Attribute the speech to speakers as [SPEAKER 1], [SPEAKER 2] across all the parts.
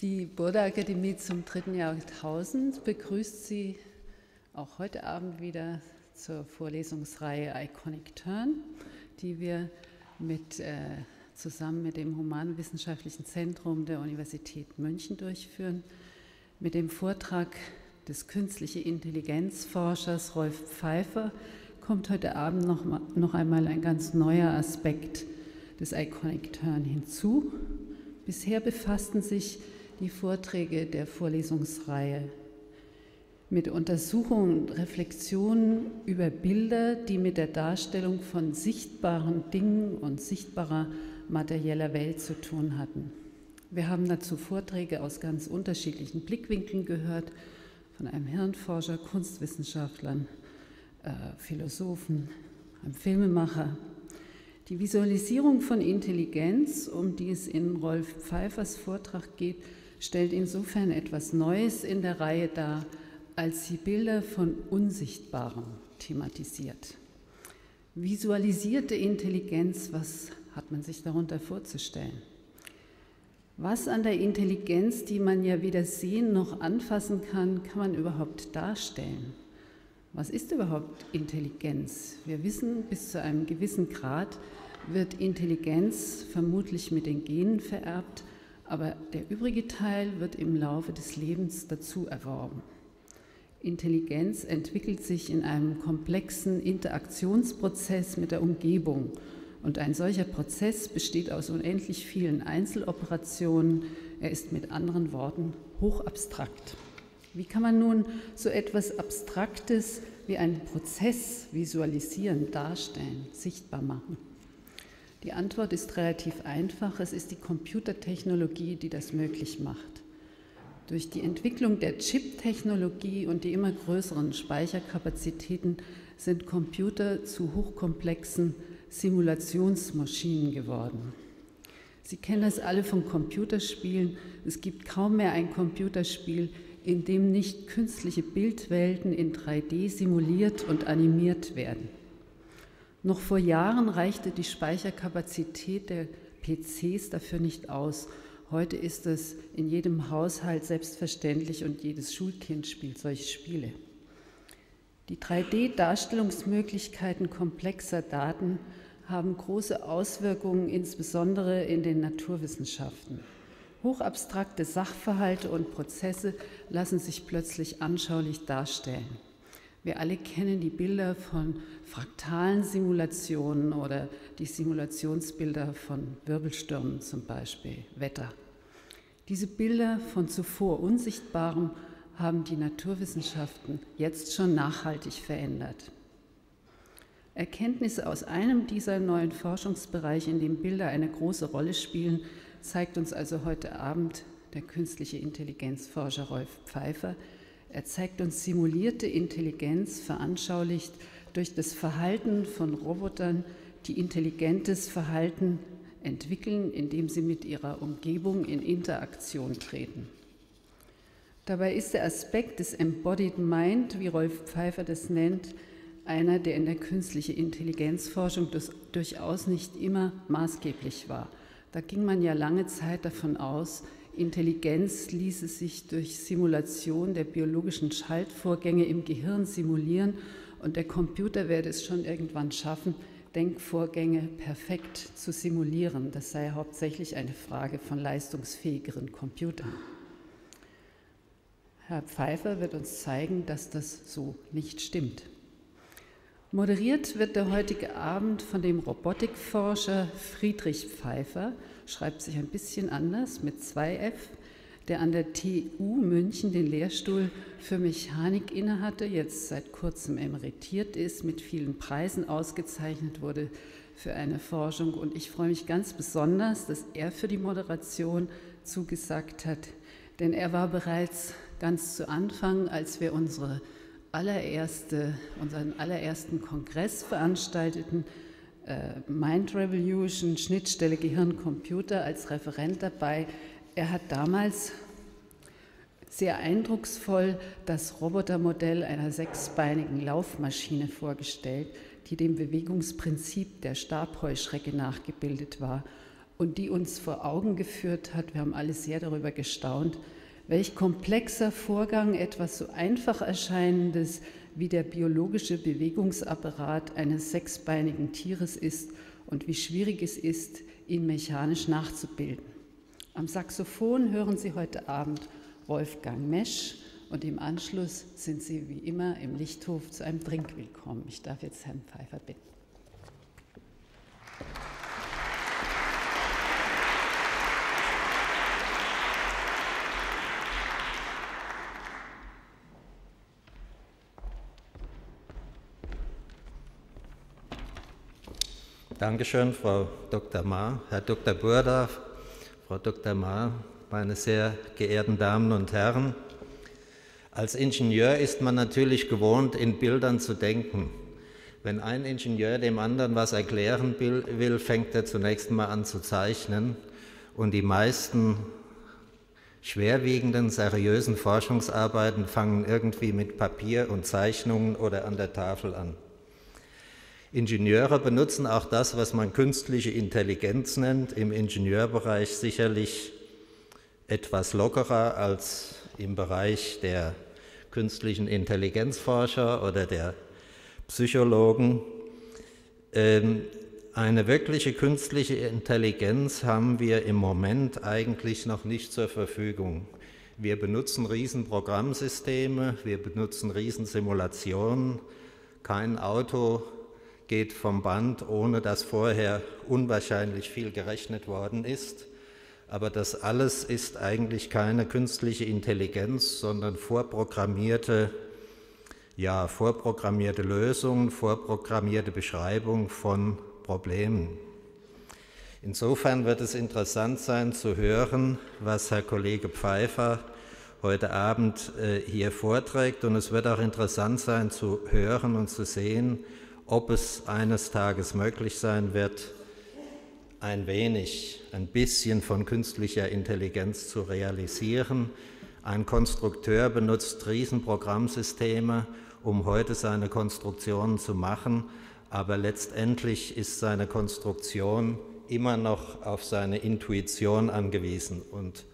[SPEAKER 1] Die Burda Akademie zum dritten Jahrtausend begrüßt Sie auch heute Abend wieder zur Vorlesungsreihe Iconic Turn, die wir mit, äh, zusammen mit dem Humanwissenschaftlichen Zentrum der Universität München durchführen, mit dem Vortrag des künstliche Intelligenzforschers Rolf Pfeiffer kommt heute Abend noch, noch einmal ein ganz neuer Aspekt des Iconic Turn hinzu. Bisher befassten sich die Vorträge der Vorlesungsreihe mit Untersuchungen und Reflexionen über Bilder, die mit der Darstellung von sichtbaren Dingen und sichtbarer materieller Welt zu tun hatten. Wir haben dazu Vorträge aus ganz unterschiedlichen Blickwinkeln gehört, von einem Hirnforscher, Kunstwissenschaftlern, äh, Philosophen, einem Filmemacher. Die Visualisierung von Intelligenz, um die es in Rolf Pfeiffers Vortrag geht, stellt insofern etwas Neues in der Reihe dar, als sie Bilder von Unsichtbarem thematisiert. Visualisierte Intelligenz, was hat man sich darunter vorzustellen? Was an der Intelligenz, die man ja weder sehen noch anfassen kann, kann man überhaupt darstellen? Was ist überhaupt Intelligenz? Wir wissen, bis zu einem gewissen Grad wird Intelligenz vermutlich mit den Genen vererbt, aber der übrige Teil wird im Laufe des Lebens dazu erworben. Intelligenz entwickelt sich in einem komplexen Interaktionsprozess mit der Umgebung und ein solcher Prozess besteht aus unendlich vielen Einzeloperationen. Er ist mit anderen Worten hochabstrakt. Wie kann man nun so etwas Abstraktes wie einen Prozess visualisieren, darstellen, sichtbar machen? Die Antwort ist relativ einfach. Es ist die Computertechnologie, die das möglich macht. Durch die Entwicklung der Chip-Technologie und die immer größeren Speicherkapazitäten sind Computer zu hochkomplexen Simulationsmaschinen geworden. Sie kennen das alle von Computerspielen. Es gibt kaum mehr ein Computerspiel, in dem nicht künstliche Bildwelten in 3D simuliert und animiert werden. Noch vor Jahren reichte die Speicherkapazität der PCs dafür nicht aus. Heute ist es in jedem Haushalt selbstverständlich und jedes Schulkind spielt solche Spiele. Die 3D-Darstellungsmöglichkeiten komplexer Daten haben große Auswirkungen, insbesondere in den Naturwissenschaften. Hochabstrakte Sachverhalte und Prozesse lassen sich plötzlich anschaulich darstellen. Wir alle kennen die Bilder von fraktalen Simulationen oder die Simulationsbilder von Wirbelstürmen zum Beispiel, Wetter. Diese Bilder von zuvor Unsichtbarem haben die Naturwissenschaften jetzt schon nachhaltig verändert. Erkenntnisse aus einem dieser neuen Forschungsbereiche, in dem Bilder eine große Rolle spielen, zeigt uns also heute Abend der künstliche Intelligenzforscher Rolf Pfeiffer. Er zeigt uns simulierte Intelligenz, veranschaulicht durch das Verhalten von Robotern, die intelligentes Verhalten entwickeln, indem sie mit ihrer Umgebung in Interaktion treten. Dabei ist der Aspekt des Embodied Mind, wie Rolf Pfeiffer das nennt, einer, der in der künstlichen Intelligenzforschung durchaus nicht immer maßgeblich war. Da ging man ja lange Zeit davon aus, Intelligenz ließe sich durch Simulation der biologischen Schaltvorgänge im Gehirn simulieren und der Computer werde es schon irgendwann schaffen, Denkvorgänge perfekt zu simulieren. Das sei hauptsächlich eine Frage von leistungsfähigeren Computern. Herr Pfeiffer wird uns zeigen, dass das so nicht stimmt. Moderiert wird der heutige Abend von dem Robotikforscher Friedrich Pfeiffer, schreibt sich ein bisschen anders mit zwei F, der an der TU München den Lehrstuhl für Mechanik innehatte, jetzt seit kurzem emeritiert ist, mit vielen Preisen ausgezeichnet wurde für eine Forschung. Und ich freue mich ganz besonders, dass er für die Moderation zugesagt hat, denn er war bereits ganz zu Anfang, als wir unsere allererste, unseren allerersten Kongress veranstalteten, Mind Revolution, Schnittstelle Gehirn-Computer als Referent dabei. Er hat damals sehr eindrucksvoll das Robotermodell einer sechsbeinigen Laufmaschine vorgestellt, die dem Bewegungsprinzip der Stabheuschrecke nachgebildet war und die uns vor Augen geführt hat, wir haben alle sehr darüber gestaunt, welch komplexer Vorgang etwas so einfach erscheinendes wie der biologische Bewegungsapparat eines sechsbeinigen Tieres ist und wie schwierig es ist, ihn mechanisch nachzubilden. Am Saxophon hören Sie heute Abend Wolfgang Mesch und im Anschluss sind Sie wie immer im Lichthof zu einem Drink willkommen. Ich darf jetzt Herrn Pfeiffer bitten.
[SPEAKER 2] Dankeschön, Frau Dr. Ma, Herr Dr. Burda, Frau Dr. Ma, meine sehr geehrten Damen und Herren. Als Ingenieur ist man natürlich gewohnt, in Bildern zu denken. Wenn ein Ingenieur dem anderen was erklären will, fängt er zunächst mal an zu zeichnen. Und die meisten schwerwiegenden, seriösen Forschungsarbeiten fangen irgendwie mit Papier und Zeichnungen oder an der Tafel an. Ingenieure benutzen auch das, was man künstliche Intelligenz nennt, im Ingenieurbereich sicherlich etwas lockerer als im Bereich der künstlichen Intelligenzforscher oder der Psychologen. Ähm, eine wirkliche künstliche Intelligenz haben wir im Moment eigentlich noch nicht zur Verfügung. Wir benutzen Riesenprogrammsysteme, wir benutzen Riesensimulationen. Kein Auto geht vom Band, ohne dass vorher unwahrscheinlich viel gerechnet worden ist. Aber das alles ist eigentlich keine künstliche Intelligenz, sondern vorprogrammierte, ja, vorprogrammierte Lösungen, vorprogrammierte Beschreibung von Problemen. Insofern wird es interessant sein zu hören, was Herr Kollege Pfeiffer heute Abend äh, hier vorträgt. Und es wird auch interessant sein zu hören und zu sehen, ob es eines Tages möglich sein wird, ein wenig, ein bisschen von künstlicher Intelligenz zu realisieren. Ein Konstrukteur benutzt Riesenprogrammsysteme, um heute seine Konstruktionen zu machen, aber letztendlich ist seine Konstruktion immer noch auf seine Intuition angewiesen und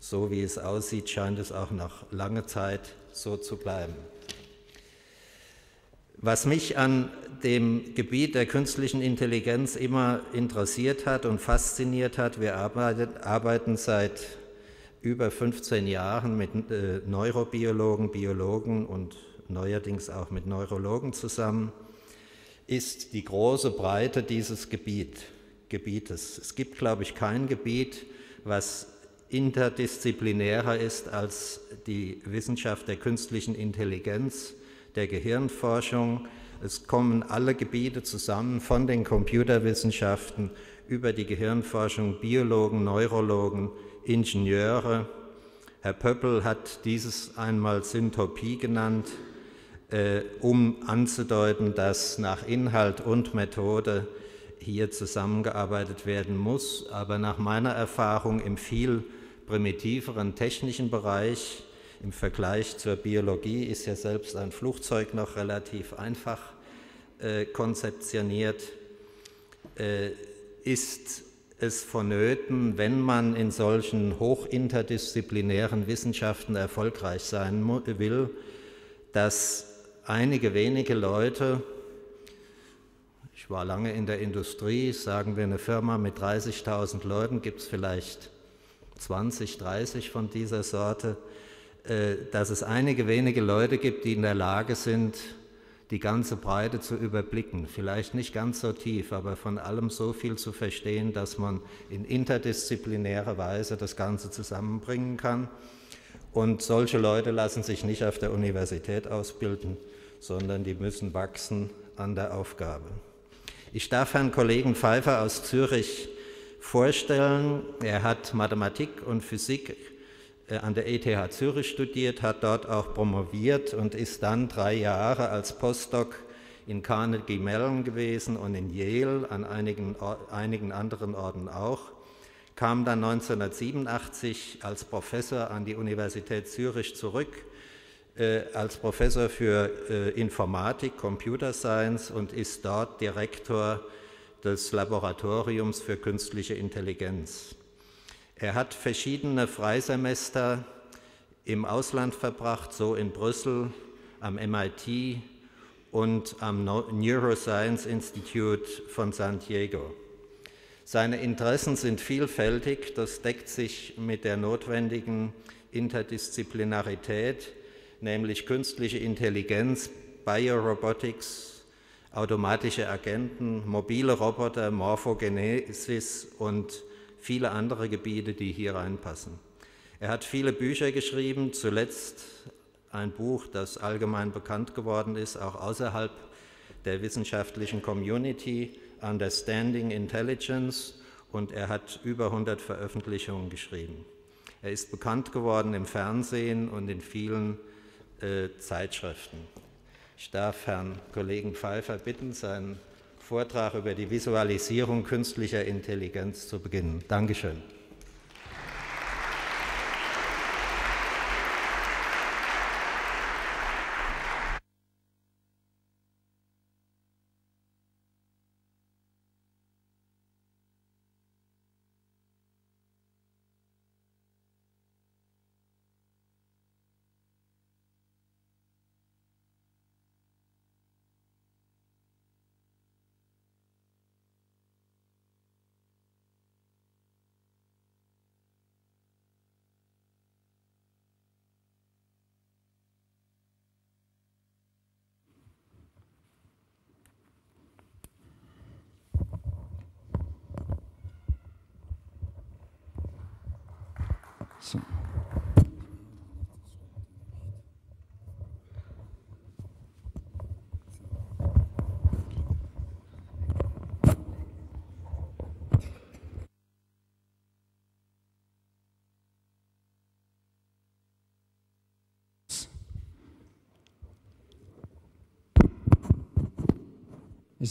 [SPEAKER 2] so wie es aussieht, scheint es auch noch lange Zeit so zu bleiben. Was mich an dem Gebiet der künstlichen Intelligenz immer interessiert hat und fasziniert hat, wir arbeiten seit über 15 Jahren mit äh, Neurobiologen, Biologen und neuerdings auch mit Neurologen zusammen, ist die große Breite dieses Gebiet, Gebietes. Es gibt, glaube ich, kein Gebiet, was interdisziplinärer ist als die Wissenschaft der künstlichen Intelligenz der Gehirnforschung. Es kommen alle Gebiete zusammen, von den Computerwissenschaften über die Gehirnforschung, Biologen, Neurologen, Ingenieure. Herr Pöppel hat dieses einmal Syntopie genannt, äh, um anzudeuten, dass nach Inhalt und Methode hier zusammengearbeitet werden muss. Aber nach meiner Erfahrung im viel primitiveren technischen Bereich im Vergleich zur Biologie ist ja selbst ein Flugzeug noch relativ einfach äh, konzeptioniert. Äh, ist es vonnöten, wenn man in solchen hochinterdisziplinären Wissenschaften erfolgreich sein will, dass einige wenige Leute, ich war lange in der Industrie, sagen wir eine Firma mit 30.000 Leuten, gibt es vielleicht 20, 30 von dieser Sorte, dass es einige wenige Leute gibt, die in der Lage sind, die ganze Breite zu überblicken. Vielleicht nicht ganz so tief, aber von allem so viel zu verstehen, dass man in interdisziplinärer Weise das Ganze zusammenbringen kann. Und solche Leute lassen sich nicht auf der Universität ausbilden, sondern die müssen wachsen an der Aufgabe. Ich darf Herrn Kollegen Pfeiffer aus Zürich vorstellen. Er hat Mathematik und Physik äh, an der ETH Zürich studiert, hat dort auch promoviert und ist dann drei Jahre als Postdoc in Carnegie Mellon gewesen und in Yale, an einigen, einigen anderen Orten auch, kam dann 1987 als Professor an die Universität Zürich zurück, äh, als Professor für äh, Informatik, Computer Science und ist dort Direktor des Laboratoriums für künstliche Intelligenz. Er hat verschiedene Freisemester im Ausland verbracht, so in Brüssel, am MIT und am Neuroscience Institute von San Diego. Seine Interessen sind vielfältig, das deckt sich mit der notwendigen Interdisziplinarität, nämlich künstliche Intelligenz, Biorobotics, automatische Agenten, mobile Roboter, Morphogenesis und viele andere Gebiete, die hier reinpassen. Er hat viele Bücher geschrieben, zuletzt ein Buch, das allgemein bekannt geworden ist, auch außerhalb der wissenschaftlichen Community, Understanding Intelligence, und er hat über 100 Veröffentlichungen geschrieben. Er ist bekannt geworden im Fernsehen und in vielen äh, Zeitschriften. Ich darf Herrn Kollegen Pfeiffer bitten, seinen Vortrag über die Visualisierung künstlicher Intelligenz zu beginnen. Dankeschön.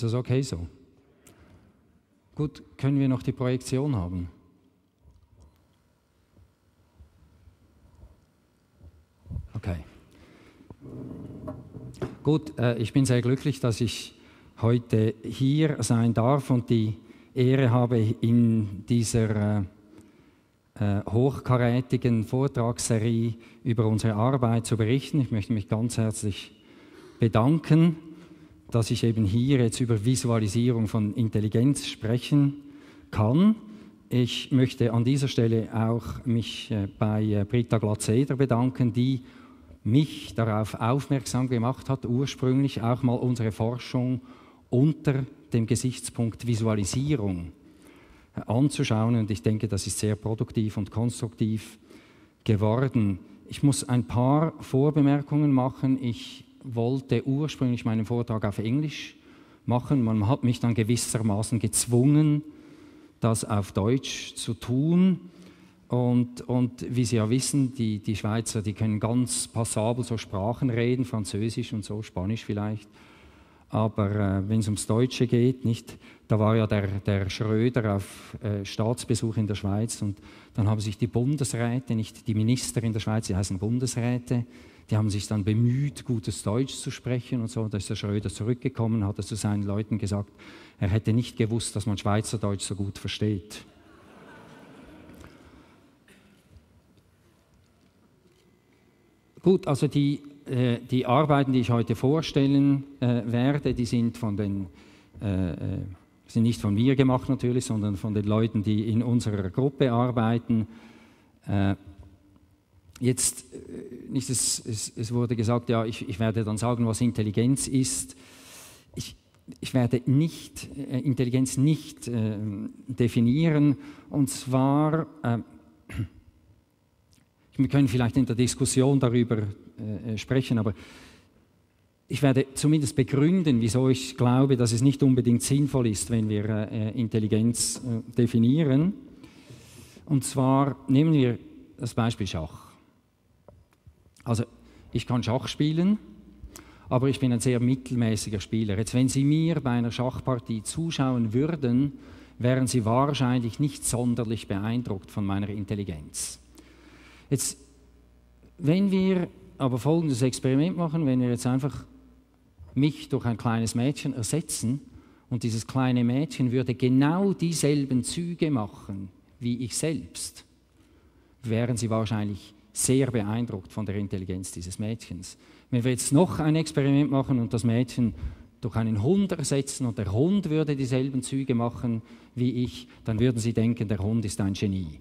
[SPEAKER 3] Ist das okay so? Gut, können wir noch die Projektion haben? Okay. Gut, äh, ich bin sehr glücklich, dass ich heute hier sein darf und die Ehre habe, in dieser äh, äh, hochkarätigen Vortragsserie über unsere Arbeit zu berichten. Ich möchte mich ganz herzlich bedanken, dass ich eben hier jetzt über Visualisierung von Intelligenz sprechen kann. Ich möchte an dieser Stelle auch mich bei Britta Glatzeder bedanken, die mich darauf aufmerksam gemacht hat, ursprünglich auch mal unsere Forschung unter dem Gesichtspunkt Visualisierung anzuschauen. Und ich denke, das ist sehr produktiv und konstruktiv geworden. Ich muss ein paar Vorbemerkungen machen. Ich wollte ursprünglich meinen Vortrag auf Englisch machen. Man hat mich dann gewissermaßen gezwungen, das auf Deutsch zu tun. Und, und, wie Sie ja wissen, die, die Schweizer, die können ganz passabel so Sprachen reden, Französisch und so, Spanisch vielleicht. Aber äh, wenn es ums Deutsche geht, nicht, da war ja der, der Schröder auf äh, Staatsbesuch in der Schweiz und dann haben sich die Bundesräte, nicht die Minister in der Schweiz, die heißen Bundesräte, die haben sich dann bemüht, gutes Deutsch zu sprechen und so. Da ist der Schröder zurückgekommen, hat er zu seinen Leuten gesagt, er hätte nicht gewusst, dass man Schweizerdeutsch so gut versteht. Gut, also die, äh, die Arbeiten, die ich heute vorstellen äh, werde, die sind von den äh, äh, sind nicht von mir gemacht natürlich, sondern von den Leuten, die in unserer Gruppe arbeiten. Äh, jetzt, äh, nicht, es, es, es, wurde gesagt, ja, ich, ich, werde dann sagen, was Intelligenz ist. Ich, ich werde nicht, Intelligenz nicht definieren, und zwar wir können vielleicht in der Diskussion darüber äh, sprechen, aber ich werde zumindest begründen, wieso ich glaube, dass es nicht unbedingt sinnvoll ist, wenn wir äh, Intelligenz äh, definieren. Und zwar nehmen wir das Beispiel Schach. Also ich kann Schach spielen, aber ich bin ein sehr mittelmäßiger Spieler. Jetzt, wenn Sie mir bei einer Schachpartie zuschauen würden, wären Sie wahrscheinlich nicht sonderlich beeindruckt von meiner Intelligenz. Jetzt, wenn wir aber folgendes Experiment machen, wenn wir jetzt einfach mich durch ein kleines Mädchen ersetzen und dieses kleine Mädchen würde genau dieselben Züge machen wie ich selbst, wären Sie wahrscheinlich sehr beeindruckt von der Intelligenz dieses Mädchens. Wenn wir jetzt noch ein Experiment machen und das Mädchen durch einen Hund ersetzen und der Hund würde dieselben Züge machen wie ich, dann würden Sie denken, der Hund ist ein Genie.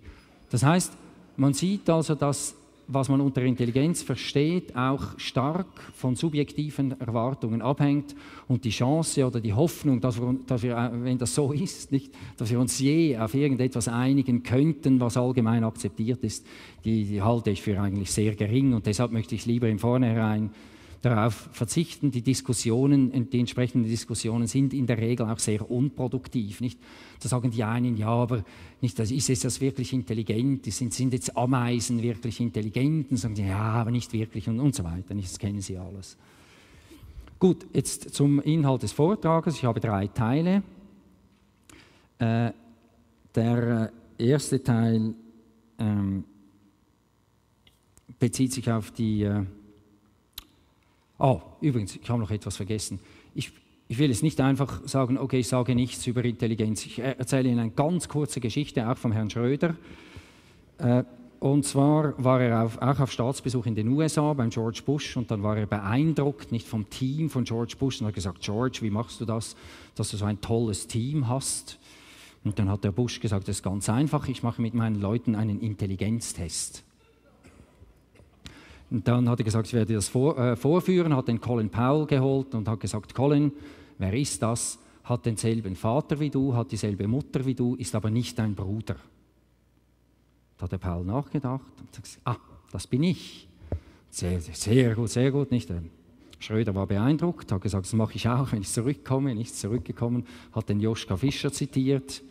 [SPEAKER 3] Das heißt, man sieht also, dass was man unter Intelligenz versteht, auch stark von subjektiven Erwartungen abhängt. Und die Chance oder die Hoffnung, dass wir, dass wir, äh, wenn das so ist, nicht, dass wir uns je auf irgendetwas einigen könnten, was allgemein akzeptiert ist, die, die halte ich für eigentlich sehr gering. Und deshalb möchte ich lieber im Vornherein darauf verzichten. Die Diskussionen, die entsprechenden Diskussionen sind in der Regel auch sehr unproduktiv. Nicht? Da sagen die einen, ja, aber nicht, ist jetzt das wirklich intelligent? Sind, sind jetzt Ameisen wirklich intelligent? Und sagen die, ja, aber nicht wirklich und, und so weiter. Nicht? Das kennen Sie alles. Gut, jetzt zum Inhalt des Vortrages. Ich habe drei Teile. Äh, der erste Teil ähm, bezieht sich auf die äh, Oh, übrigens, ich habe noch etwas vergessen. Ich, ich will jetzt nicht einfach sagen, okay, ich sage nichts über Intelligenz. Ich erzähle Ihnen eine ganz kurze Geschichte, auch vom Herrn Schröder. Äh, und zwar war er auf, auch auf Staatsbesuch in den USA beim George Bush und dann war er beeindruckt, nicht vom Team von George Bush, und hat gesagt, George, wie machst du das, dass du so ein tolles Team hast? Und dann hat der Bush gesagt, das ist ganz einfach, ich mache mit meinen Leuten einen Intelligenztest. Und dann hat er gesagt, ich werde das vor, äh, vorführen, hat den Colin Powell geholt und hat gesagt, Colin, wer ist das? Hat denselben Vater wie du, hat dieselbe Mutter wie du, ist aber nicht dein Bruder. Da hat der Paul nachgedacht und gesagt, ah, das bin ich. Sehr, sehr gut, sehr gut, nicht? Schröder war beeindruckt, hat gesagt, das mache ich auch, wenn ich zurückkomme. Nicht zurückgekommen, hat den Joschka Fischer zitiert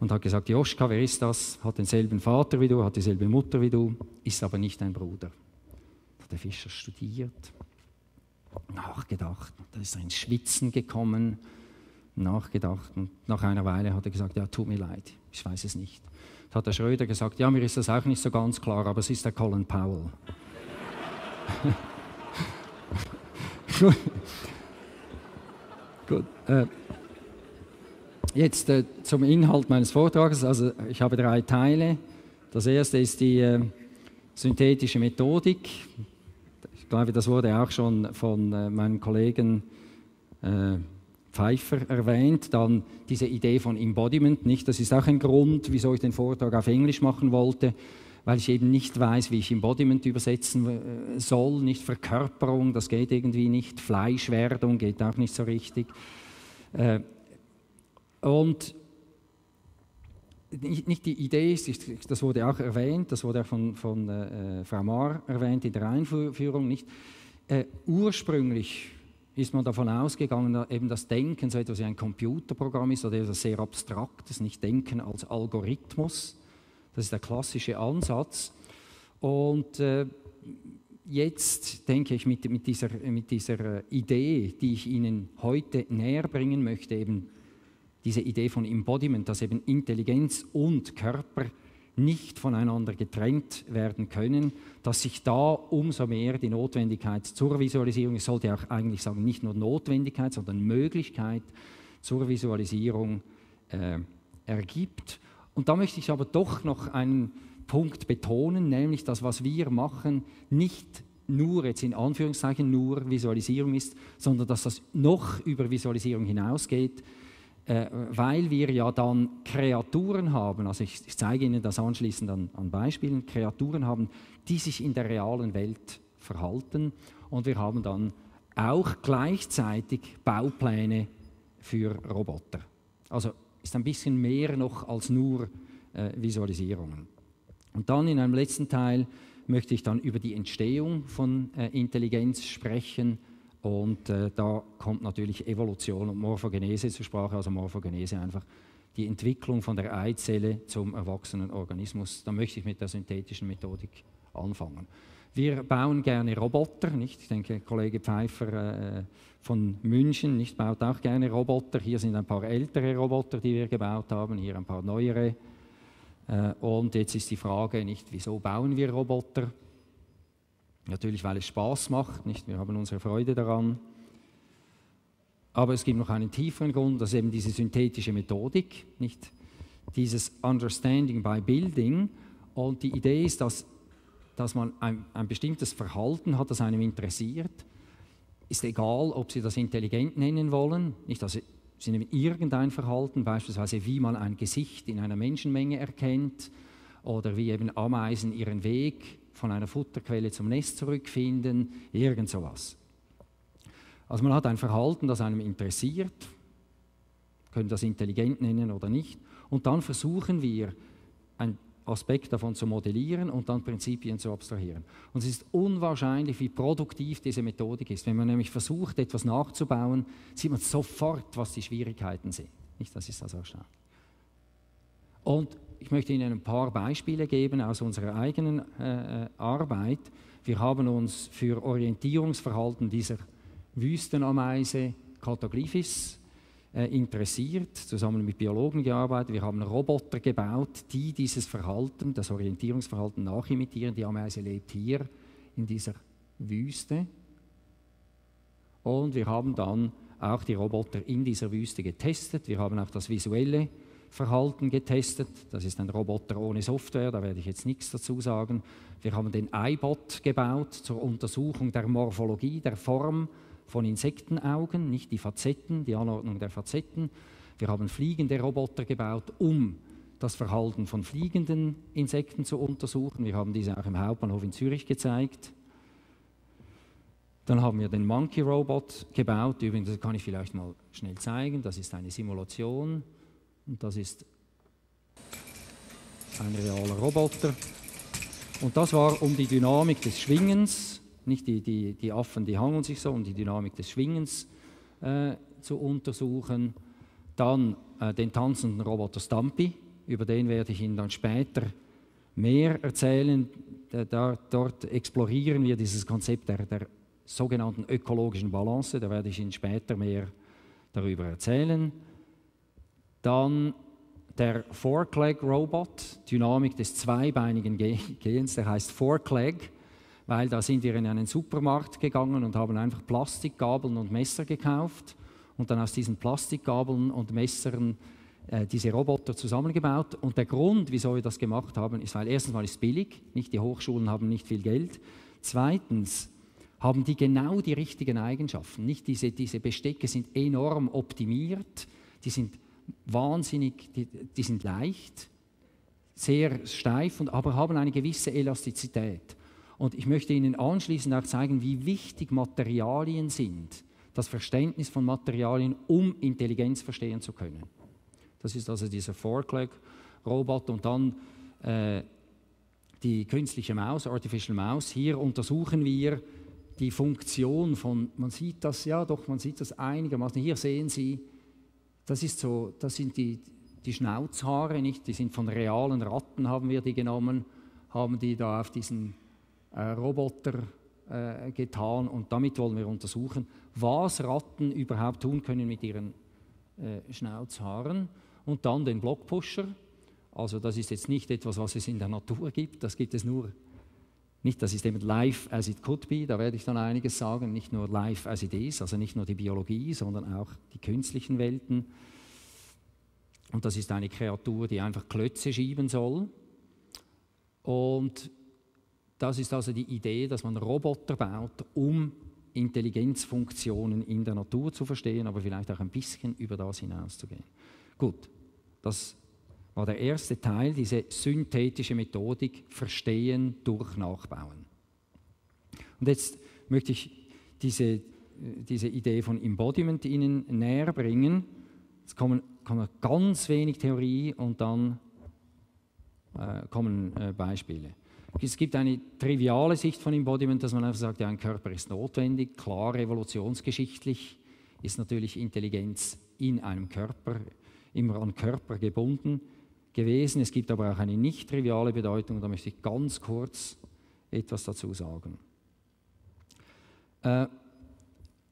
[SPEAKER 3] und hat gesagt, Joschka, wer ist das? Hat denselben Vater wie du, hat dieselbe Mutter wie du, ist aber nicht dein Bruder der Fischer studiert, nachgedacht, da ist er ins Schwitzen gekommen, nachgedacht und nach einer Weile hat er gesagt, ja, tut mir leid, ich weiß es nicht. Da hat der Schröder gesagt, ja, mir ist das auch nicht so ganz klar, aber es ist der Colin Powell. Gut. Äh, jetzt äh, zum Inhalt meines Vortrages. Also ich habe drei Teile. Das erste ist die äh, synthetische Methodik. Glaube, das wurde auch schon von äh, meinem Kollegen äh, Pfeiffer erwähnt. Dann diese Idee von Embodiment, nicht? Das ist auch ein Grund, wieso ich den Vortrag auf Englisch machen wollte, weil ich eben nicht weiß, wie ich Embodiment übersetzen äh, soll. Nicht Verkörperung, das geht irgendwie nicht. Fleischwerdung geht auch nicht so richtig. Äh, und nicht die Idee ist, das wurde auch erwähnt, das wurde auch von, von äh, Frau Mahr erwähnt in der Einführung, nicht? Äh, ursprünglich ist man davon ausgegangen, eben das Denken so etwas wie ein Computerprogramm ist oder etwas sehr Abstraktes, nicht Denken als Algorithmus. Das ist der klassische Ansatz. Und äh, jetzt denke ich mit, mit, dieser, mit dieser Idee, die ich Ihnen heute näher bringen möchte, eben diese Idee von Embodiment, dass eben Intelligenz und Körper nicht voneinander getrennt werden können, dass sich da umso mehr die Notwendigkeit zur Visualisierung, ich sollte auch eigentlich sagen, nicht nur Notwendigkeit, sondern Möglichkeit zur Visualisierung äh, ergibt. Und da möchte ich aber doch noch einen Punkt betonen, nämlich dass was wir machen nicht nur jetzt in Anführungszeichen nur Visualisierung ist, sondern dass das noch über Visualisierung hinausgeht, äh, weil wir ja dann Kreaturen haben, also ich, ich zeige Ihnen das anschließend an, an, Beispielen, Kreaturen haben, die sich in der realen Welt verhalten und wir haben dann auch gleichzeitig Baupläne für Roboter. Also ist ein bisschen mehr noch als nur äh, Visualisierungen. Und dann in einem letzten Teil möchte ich dann über die Entstehung von äh, Intelligenz sprechen und äh, da kommt natürlich Evolution und Morphogenese zur Sprache, also Morphogenese einfach die Entwicklung von der Eizelle zum erwachsenen Organismus. Da möchte ich mit der synthetischen Methodik anfangen. Wir bauen gerne Roboter, nicht? Ich denke, Kollege Pfeiffer äh, von München nicht, baut auch gerne Roboter. Hier sind ein paar ältere Roboter, die wir gebaut haben, hier ein paar neuere. Äh, und jetzt ist die Frage nicht, wieso bauen wir Roboter? Natürlich, weil es Spaß macht, nicht? Wir haben unsere Freude daran. Aber es gibt noch einen tieferen Grund, das ist eben diese synthetische Methodik, nicht dieses Understanding by Building. Und die Idee ist, dass, dass man ein, ein bestimmtes Verhalten hat, das einem interessiert. Ist egal, ob Sie das intelligent nennen wollen, nicht, also Sie nehmen irgendein Verhalten, beispielsweise wie man ein Gesicht in einer Menschenmenge erkennt oder wie eben Ameisen ihren Weg von einer Futterquelle zum Nest zurückfinden, irgend sowas. Also man hat ein Verhalten, das einem interessiert, können das intelligent nennen oder nicht, und dann versuchen wir, einen Aspekt davon zu modellieren und dann Prinzipien zu abstrahieren. Und es ist unwahrscheinlich, wie produktiv diese Methodik ist. Wenn man nämlich versucht, etwas nachzubauen, sieht man sofort, was die Schwierigkeiten sind. Nicht, das ist das erstaunlich. Und ich möchte Ihnen ein paar Beispiele geben aus unserer eigenen äh, Arbeit. Wir haben uns für Orientierungsverhalten dieser Wüstenameise Cataglyphis äh, interessiert, zusammen mit Biologen gearbeitet. Wir haben Roboter gebaut, die dieses Verhalten, das Orientierungsverhalten nachimitieren. Die Ameise lebt hier in dieser Wüste. Und wir haben dann auch die Roboter in dieser Wüste getestet. Wir haben auch das visuelle Verhalten getestet. Das ist ein Roboter ohne Software, da werde ich jetzt nichts dazu sagen. Wir haben den iBot gebaut zur Untersuchung der Morphologie, der Form von Insektenaugen, nicht die Facetten, die Anordnung der Facetten. Wir haben fliegende Roboter gebaut, um das Verhalten von fliegenden Insekten zu untersuchen. Wir haben diese auch im Hauptbahnhof in Zürich gezeigt. Dann haben wir den Monkey Robot gebaut. Übrigens, das kann ich vielleicht mal schnell zeigen. Das ist eine Simulation und das ist ein realer Roboter. Und das war um die Dynamik des Schwingens nicht die, die, die Affen, die hangen sich so, um die Dynamik des Schwingens äh, zu untersuchen. Dann äh, den tanzenden Roboter Stumpy, über den werde ich Ihnen dann später mehr erzählen. Da, dort explorieren wir dieses Konzept der, der sogenannten ökologischen Balance, da werde ich Ihnen später mehr darüber erzählen. Dann der Four-Clag-Robot, Dynamik des zweibeinigen Gehens, der heißt Four-Clag weil da sind wir in einen Supermarkt gegangen und haben einfach Plastikgabeln und Messer gekauft und dann aus diesen Plastikgabeln und Messern äh, diese Roboter zusammengebaut. Und der Grund, wieso wir das gemacht haben, ist, weil erstens mal ist es billig, nicht die Hochschulen haben nicht viel Geld. Zweitens haben die genau die richtigen Eigenschaften. Nicht diese, diese Bestecke sind enorm optimiert, die sind wahnsinnig, die, die sind leicht, sehr steif, und, aber haben eine gewisse Elastizität. Und ich möchte Ihnen anschließend auch zeigen, wie wichtig Materialien sind, das Verständnis von Materialien, um Intelligenz verstehen zu können. Das ist also dieser Four-Clag-Robot und dann äh, die künstliche Maus, Artificial Mouse. Hier untersuchen wir die Funktion von, man sieht das, ja doch, man sieht das einigermaßen. Hier sehen Sie, das, ist so, das sind die, die Schnauzhaare, nicht? die sind von realen Ratten, haben wir die genommen, haben die da auf diesen äh, Roboter äh, getan und damit wollen wir untersuchen, was Ratten überhaupt tun können mit ihren äh, Schnauzhaaren. Und dann den Blockpusher. Also das ist jetzt nicht etwas, was es in der Natur gibt, das gibt es nur, nicht, das ist eben live as it could be, da werde ich dann einiges sagen, nicht nur live as it is, also nicht nur die Biologie, sondern auch die künstlichen Welten. Und das ist eine Kreatur, die einfach Klötze schieben soll. Und das ist also die Idee, dass man Roboter baut, um Intelligenzfunktionen in der Natur zu verstehen, aber vielleicht auch ein bisschen über das hinauszugehen. Gut, das war der erste Teil, diese synthetische Methodik verstehen durch Nachbauen. Und jetzt möchte ich diese, diese Idee von Embodiment Ihnen näher bringen. Es kommen, kommen ganz wenig Theorie und dann äh, kommen äh, Beispiele. Es gibt eine triviale Sicht von Embodiment, dass man einfach sagt, ja, ein Körper ist notwendig. Klar, evolutionsgeschichtlich ist natürlich Intelligenz in einem Körper immer an Körper gebunden gewesen. Es gibt aber auch eine nicht triviale Bedeutung, da möchte ich ganz kurz etwas dazu sagen. Äh,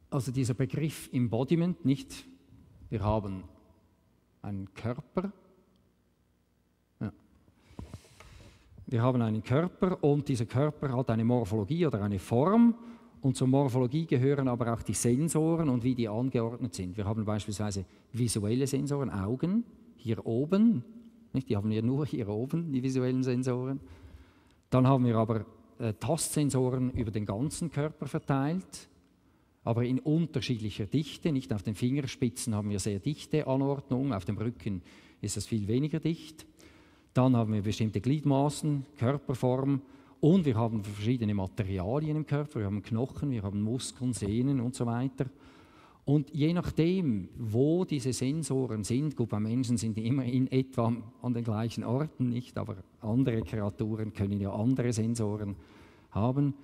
[SPEAKER 3] also dieser Begriff Embodiment, nicht, wir haben einen Körper, Wir haben einen Körper und dieser Körper hat eine Morphologie oder eine Form Und zur Morphologie gehören aber auch die Sensoren und wie die angeordnet sind. Wir haben beispielsweise visuelle Sensoren, Augen, hier oben. Nicht? Die haben wir nur hier oben, die visuellen Sensoren. Dann haben wir aber äh, Tastsensoren über den ganzen Körper verteilt, aber in unterschiedlicher Dichte. Nicht auf den Fingerspitzen haben wir sehr dichte Anordnung, auf dem Rücken ist das viel weniger dicht. Dann haben wir bestimmte Gliedmaßen, Körperform und wir haben verschiedene Materialien im Körper. Wir haben Knochen, wir haben Muskeln, Sehnen und so weiter. Und je nachdem, wo diese Sensoren sind, gut, bei Menschen sind die immer in etwa an den gleichen Orten, nicht, aber andere Kreaturen können ja andere Sensoren haben,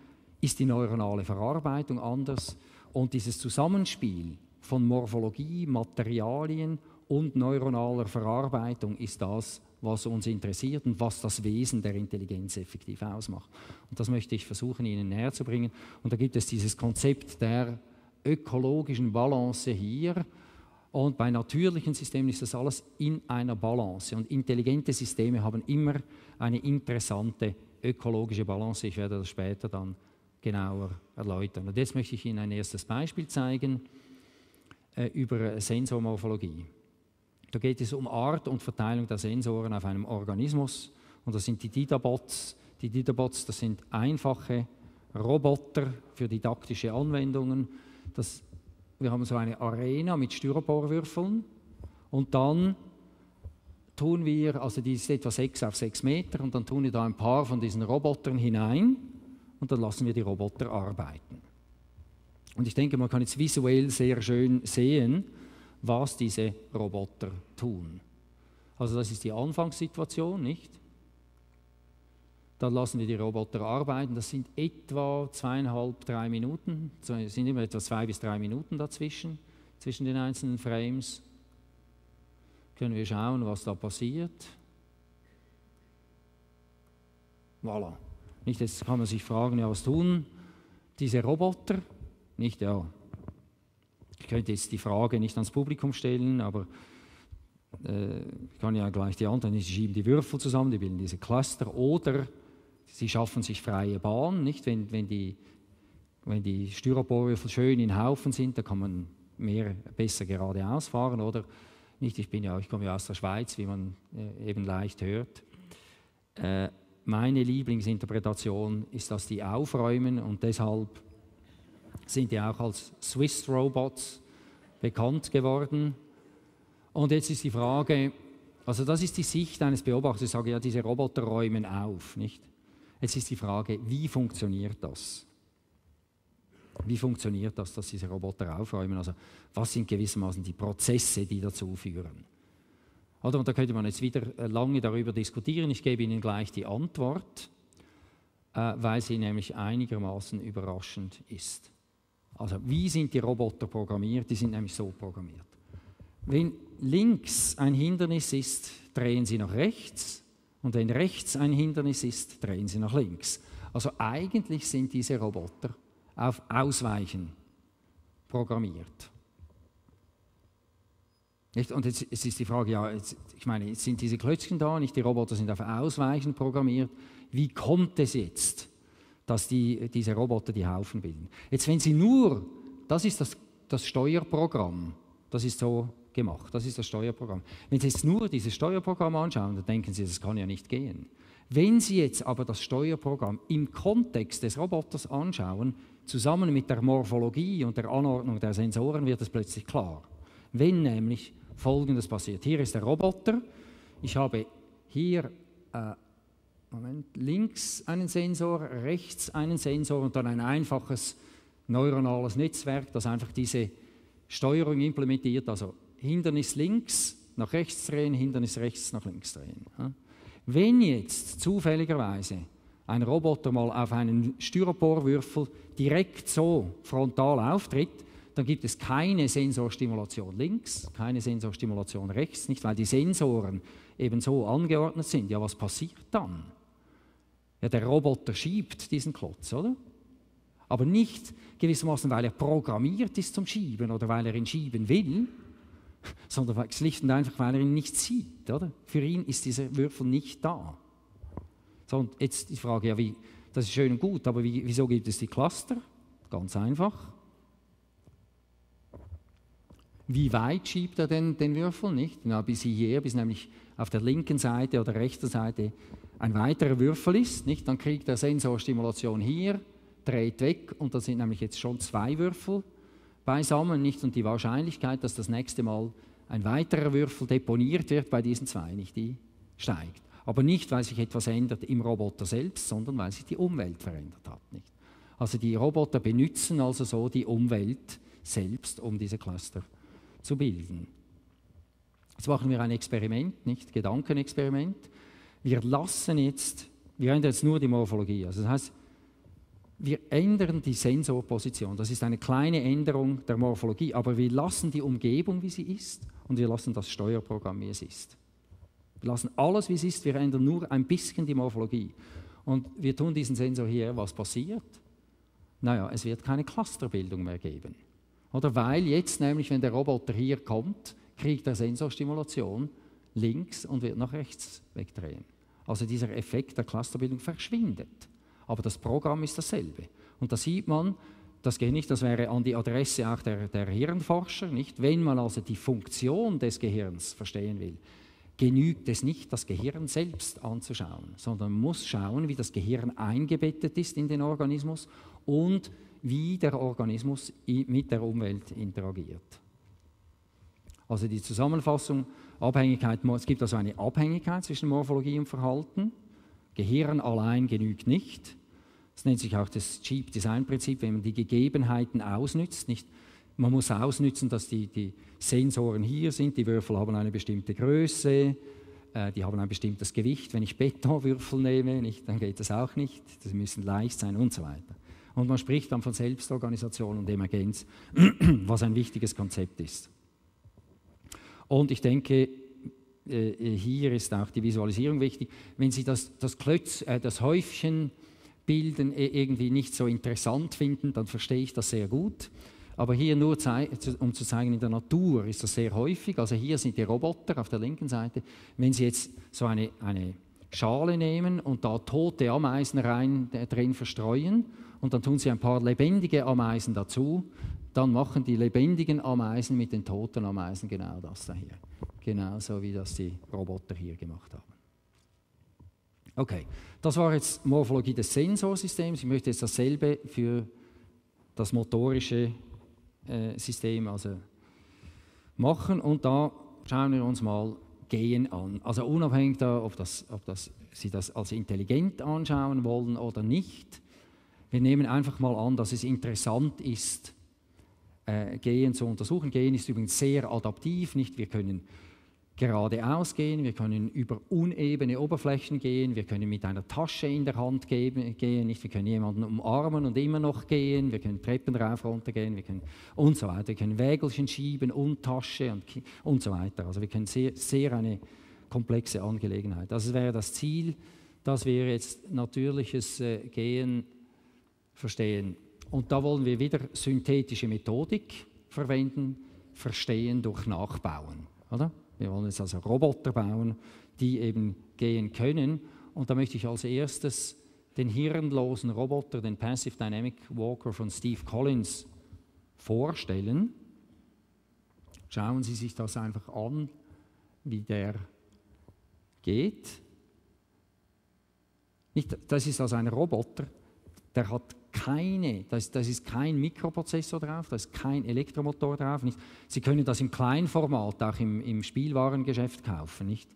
[SPEAKER 3] ist die neuronale Verarbeitung anders. Und dieses Zusammenspiel von Morphologie, Materialien und neuronaler Verarbeitung ist das, was uns interessiert und was das Wesen der Intelligenz effektiv ausmacht. Und das möchte ich versuchen, Ihnen näher zu bringen. Und da gibt es dieses Konzept der ökologischen Balance hier. Und bei natürlichen Systemen ist das alles in einer Balance. Und intelligente Systeme haben immer eine interessante ökologische Balance. Ich werde das später dann genauer erläutern. Und jetzt möchte ich Ihnen ein erstes Beispiel zeigen äh, über Sensormorphologie. Da geht es um Art und Verteilung der Sensoren auf einem Organismus. Und das sind die Didabots. Die Didabots, das sind einfache Roboter für didaktische Anwendungen. Das, wir haben so eine Arena mit Styroporwürfeln und dann tun wir, also die ist etwa 6 auf 6 Meter und dann tun wir da ein paar von diesen Robotern hinein und dann lassen wir die Roboter arbeiten. Und ich denke, man kann jetzt visuell sehr schön sehen, was diese Roboter tun. Also das ist die Anfangssituation, nicht? Dann lassen wir die Roboter arbeiten. Das sind etwa zweieinhalb, drei Minuten. Es sind immer etwa zwei bis drei Minuten dazwischen, zwischen den einzelnen Frames. Können wir schauen, was da passiert. Voilà. Nicht, jetzt kann man sich fragen, ja, was tun diese Roboter? Nicht, ja, ich könnte jetzt die Frage nicht ans Publikum stellen, aber äh, ich kann ja gleich die Antwort. Sie schieben die Würfel zusammen, die bilden diese Cluster oder sie schaffen sich freie Bahn. Nicht? Wenn, wenn, die, wenn die Styroporwürfel schön in Haufen sind, da kann man mehr, besser geradeaus fahren. Oder nicht, ich, bin ja, ich komme ja aus der Schweiz, wie man äh, eben leicht hört. Äh, meine Lieblingsinterpretation ist, dass die aufräumen und deshalb sind ja auch als Swiss Robots bekannt geworden. Und jetzt ist die Frage, also das ist die Sicht eines Beobachters, ich sage ja, diese Roboter räumen auf, nicht? Jetzt ist die Frage, wie funktioniert das? Wie funktioniert das, dass diese Roboter aufräumen? Also was sind gewissermaßen die Prozesse, die dazu führen? Oder, und da könnte man jetzt wieder äh, lange darüber diskutieren. Ich gebe Ihnen gleich die Antwort, äh, weil sie nämlich einigermaßen überraschend ist. Also wie sind die Roboter programmiert? Die sind nämlich so programmiert. Wenn links ein Hindernis ist, drehen sie nach rechts und wenn rechts ein Hindernis ist, drehen sie nach links. Also eigentlich sind diese Roboter auf Ausweichen programmiert. Und jetzt, jetzt, ist die Frage, ja, jetzt, ich meine, jetzt sind diese Klötzchen da, nicht die Roboter sind auf Ausweichen programmiert. Wie kommt es jetzt, dass die, diese Roboter die Haufen bilden. Jetzt, wenn Sie nur, das ist das, das Steuerprogramm, das ist so gemacht, das ist das Steuerprogramm. Wenn Sie jetzt nur dieses Steuerprogramm anschauen, dann denken Sie, das kann ja nicht gehen. Wenn Sie jetzt aber das Steuerprogramm im Kontext des Roboters anschauen, zusammen mit der Morphologie und der Anordnung der Sensoren, wird es plötzlich klar. Wenn nämlich Folgendes passiert. Hier ist der Roboter. Ich habe hier äh, Moment, links einen Sensor, rechts einen Sensor und dann ein einfaches neuronales Netzwerk, das einfach diese Steuerung implementiert. Also Hindernis links nach rechts drehen, Hindernis rechts nach links drehen. Wenn jetzt zufälligerweise ein Roboter mal auf einen Styroporwürfel direkt so frontal auftritt, dann gibt es keine Sensorstimulation links, keine Sensorstimulation rechts, nicht weil die Sensoren eben so angeordnet sind. Ja, was passiert dann? Ja, der Roboter schiebt diesen Klotz, oder? Aber nicht gewissermaßen, weil er programmiert ist zum Schieben oder weil er ihn schieben will, sondern schlicht und einfach, weil er ihn nicht sieht. Oder? Für ihn ist dieser Würfel nicht da. So, und jetzt die Frage, ja, wie, das ist schön und gut, aber wie, wieso gibt es die Cluster? Ganz einfach. Wie weit schiebt er denn den Würfel? Nicht? Na, bis hierher, bis nämlich auf der linken Seite oder rechten Seite ein weiterer Würfel ist, nicht? dann kriegt der Sensor Stimulation hier, dreht weg und da sind nämlich jetzt schon zwei Würfel beisammen. Nicht? Und die Wahrscheinlichkeit, dass das nächste Mal ein weiterer Würfel deponiert wird bei diesen zwei, nicht? die steigt. Aber nicht, weil sich etwas ändert im Roboter selbst, sondern weil sich die Umwelt verändert hat. Nicht? Also die Roboter benutzen also so die Umwelt selbst, um diese Cluster zu bilden. Jetzt machen wir ein Experiment, nicht Gedankenexperiment. Wir lassen jetzt, wir ändern jetzt nur die Morphologie. Also das heißt, wir ändern die Sensorposition. Das ist eine kleine Änderung der Morphologie, aber wir lassen die Umgebung, wie sie ist, und wir lassen das Steuerprogramm, wie es ist. Wir lassen alles, wie es ist, wir ändern nur ein bisschen die Morphologie. Und wir tun diesen Sensor hier, was passiert? Naja, es wird keine Clusterbildung mehr geben. Oder weil jetzt nämlich, wenn der Roboter hier kommt, kriegt er Sensorstimulation links und wird nach rechts wegdrehen. Also dieser Effekt der Clusterbildung verschwindet. Aber das Programm ist dasselbe. Und da sieht man, das geht nicht, das wäre an die Adresse auch der, der Hirnforscher, nicht? Wenn man also die Funktion des Gehirns verstehen will, genügt es nicht, das Gehirn selbst anzuschauen, sondern man muss schauen, wie das Gehirn eingebettet ist in den Organismus und wie der Organismus mit der Umwelt interagiert. Also die Zusammenfassung, Abhängigkeit, es gibt also eine Abhängigkeit zwischen Morphologie und Verhalten. Gehirn allein genügt nicht. Das nennt sich auch das Cheap Design Prinzip, wenn man die Gegebenheiten ausnützt. Nicht, man muss ausnützen, dass die, die Sensoren hier sind, die Würfel haben eine bestimmte Größe, äh, die haben ein bestimmtes Gewicht. Wenn ich Betonwürfel nehme, nicht, dann geht das auch nicht. Die müssen leicht sein und so weiter. Und man spricht dann von Selbstorganisation und Emergenz, was ein wichtiges Konzept ist. Und ich denke, äh, hier ist auch die Visualisierung wichtig. Wenn Sie das, das, Klötz, äh, das Häufchen bilden äh, irgendwie nicht so interessant finden, dann verstehe ich das sehr gut. Aber hier nur, um zu zeigen, in der Natur ist das sehr häufig. Also hier sind die Roboter auf der linken Seite. Wenn Sie jetzt so eine, eine Schale nehmen und da tote Ameisen rein drin verstreuen und dann tun sie ein paar lebendige Ameisen dazu, dann machen die lebendigen Ameisen mit den toten Ameisen genau das da hier. Genauso wie das die Roboter hier gemacht haben. Okay, das war jetzt Morphologie des Sensorsystems. Ich möchte jetzt dasselbe für das motorische äh, System also machen und da schauen wir uns mal Gehen an. Also unabhängig da, ob, das, ob das, Sie das als intelligent anschauen wollen oder nicht, wir nehmen einfach mal an, dass es interessant ist, äh, Gehen zu untersuchen. Gehen ist übrigens sehr adaptiv, nicht? Wir können geradeaus gehen, wir können über unebene Oberflächen gehen, wir können mit einer Tasche in der Hand geben, gehen, nicht? wir können jemanden umarmen und immer noch gehen, wir können Treppen rauf, runter gehen, wir können und so weiter, wir können Wägelchen schieben und Tasche und, und so weiter. Also wir können sehr, sehr eine komplexe Angelegenheit. Das wäre das Ziel, dass wir jetzt natürliches äh, Gehen verstehen. Und da wollen wir wieder synthetische Methodik verwenden, verstehen durch Nachbauen. Oder? Wir wollen jetzt also Roboter bauen, die eben gehen können. Und da möchte ich als erstes den hirnlosen Roboter, den Passive Dynamic Walker von Steve Collins, vorstellen. Schauen Sie sich das einfach an, wie der geht. Das ist also ein Roboter, der hat keine, das, das ist kein Mikroprozessor drauf, da ist kein Elektromotor drauf. Nicht. Sie können das im Kleinformat auch im, im Spielwarengeschäft kaufen. Nicht?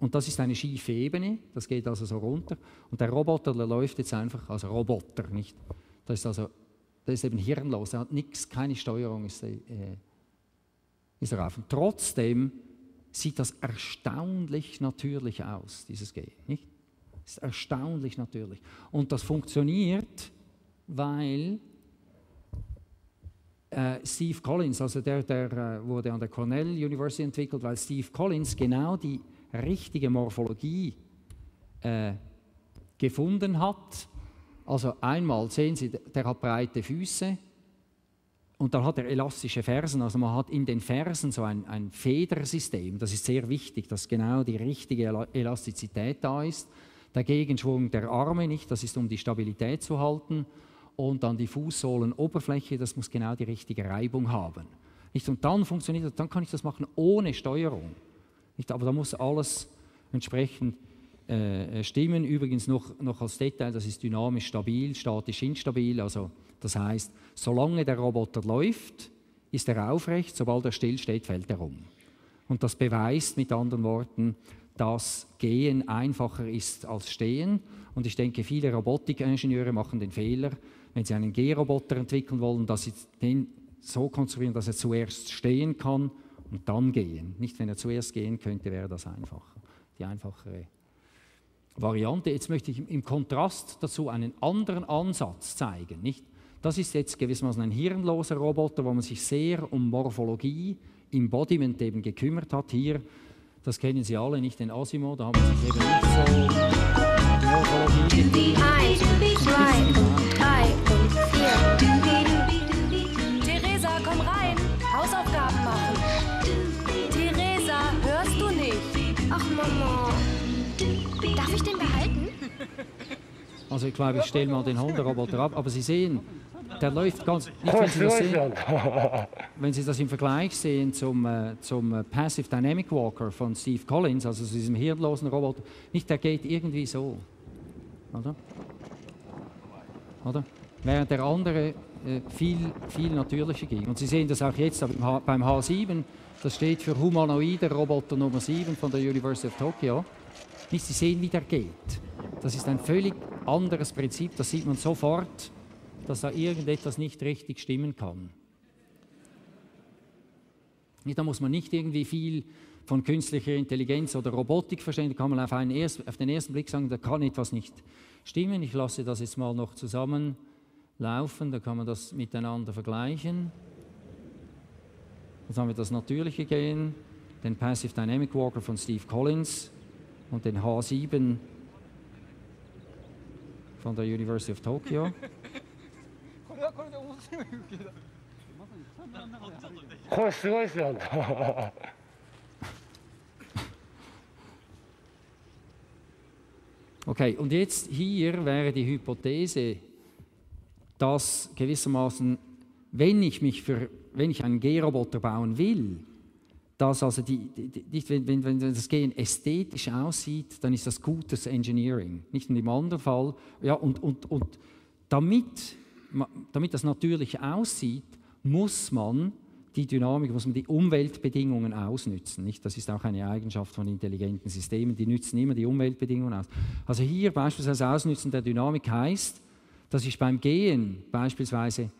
[SPEAKER 3] Und das ist eine schiefe Ebene, das geht also so runter. Und der Roboter, der läuft jetzt einfach als Roboter. Nicht? Das ist also das ist eben hirnlos, er hat nichts, keine Steuerung ist, äh, ist drauf. Und trotzdem sieht das erstaunlich natürlich aus, dieses Gehen. Nicht? Das ist erstaunlich natürlich. Und das funktioniert weil äh, Steve Collins, also der, der äh, wurde an der Cornell University entwickelt, weil Steve Collins genau die richtige Morphologie äh, gefunden hat. Also einmal sehen Sie, der hat breite Füße und dann hat er elastische Fersen. Also man hat in den Fersen so ein, ein Federsystem. Das ist sehr wichtig, dass genau die richtige Elastizität da ist. Der Gegenschwung der Arme nicht, das ist um die Stabilität zu halten und dann die Fußsohlenoberfläche, das muss genau die richtige Reibung haben. Nicht? Und dann funktioniert das, dann kann ich das machen ohne Steuerung. Nicht? Aber da muss alles entsprechend äh, stimmen. Übrigens noch, noch als Detail, das ist dynamisch stabil, statisch instabil. Also das heißt, solange der Roboter läuft, ist er aufrecht, sobald er stillsteht, fällt er um. Und das beweist mit anderen Worten, dass Gehen einfacher ist als Stehen. Und ich denke, viele Robotikingenieure machen den Fehler, wenn sie einen Gehroboter entwickeln wollen, dass sie den so konstruieren, dass er zuerst stehen kann und dann gehen. Nicht, wenn er zuerst gehen könnte, wäre das einfacher. Die einfachere Variante. Jetzt möchte ich im Kontrast dazu einen anderen Ansatz zeigen. Nicht? Das ist jetzt gewissermaßen ein hirnloser Roboter, wo man sich sehr um Morphologie, Embodiment eben gekümmert hat. Hier, das kennen Sie alle, nicht den Asimo, da haben wir sich eben nicht so Morphologie. Also ich glaube, ich stelle mal den Hunderoboter ab, aber Sie sehen, der läuft ganz. Nicht, wenn, Sie das sehen, wenn Sie das im Vergleich sehen zum, äh, zum äh, Passive Dynamic Walker von Steve Collins, also zu diesem hirnlosen Roboter, nicht, der geht irgendwie so. Oder? Oder? Während der andere äh, viel, viel natürlicher ging. Und Sie sehen das auch jetzt beim H7, das steht für Humanoider Roboter Nummer 7 von der University of Tokyo. Nicht, Sie sehen, wie der geht. Das ist ein völlig anderes Prinzip, das sieht man sofort, dass da irgendetwas nicht richtig stimmen kann. Da muss man nicht irgendwie viel von künstlicher Intelligenz oder Robotik verstehen, da kann man auf, erst, auf den ersten Blick sagen, da kann etwas nicht stimmen. Ich lasse das jetzt mal noch zusammenlaufen, da kann man das miteinander vergleichen. Jetzt haben wir das natürliche Gehen, den Passive Dynamic Walker von Steve Collins, und den H7 von der University of Tokyo. Okay, und jetzt hier wäre die Hypothese, dass gewissermaßen, wenn ich mich für, wenn ich einen G-Roboter bauen will, dass also die, die, die, wenn, wenn, das Gehen ästhetisch aussieht, dann ist das gutes Engineering. Nicht in dem anderen Fall. Ja, und, und, und damit, damit das natürlich aussieht, muss man die Dynamik, muss man die Umweltbedingungen ausnützen. Nicht? Das ist auch eine Eigenschaft von intelligenten Systemen, die nützen immer die Umweltbedingungen aus. Also hier beispielsweise Ausnützen der Dynamik heißt, dass ich beim Gehen beispielsweise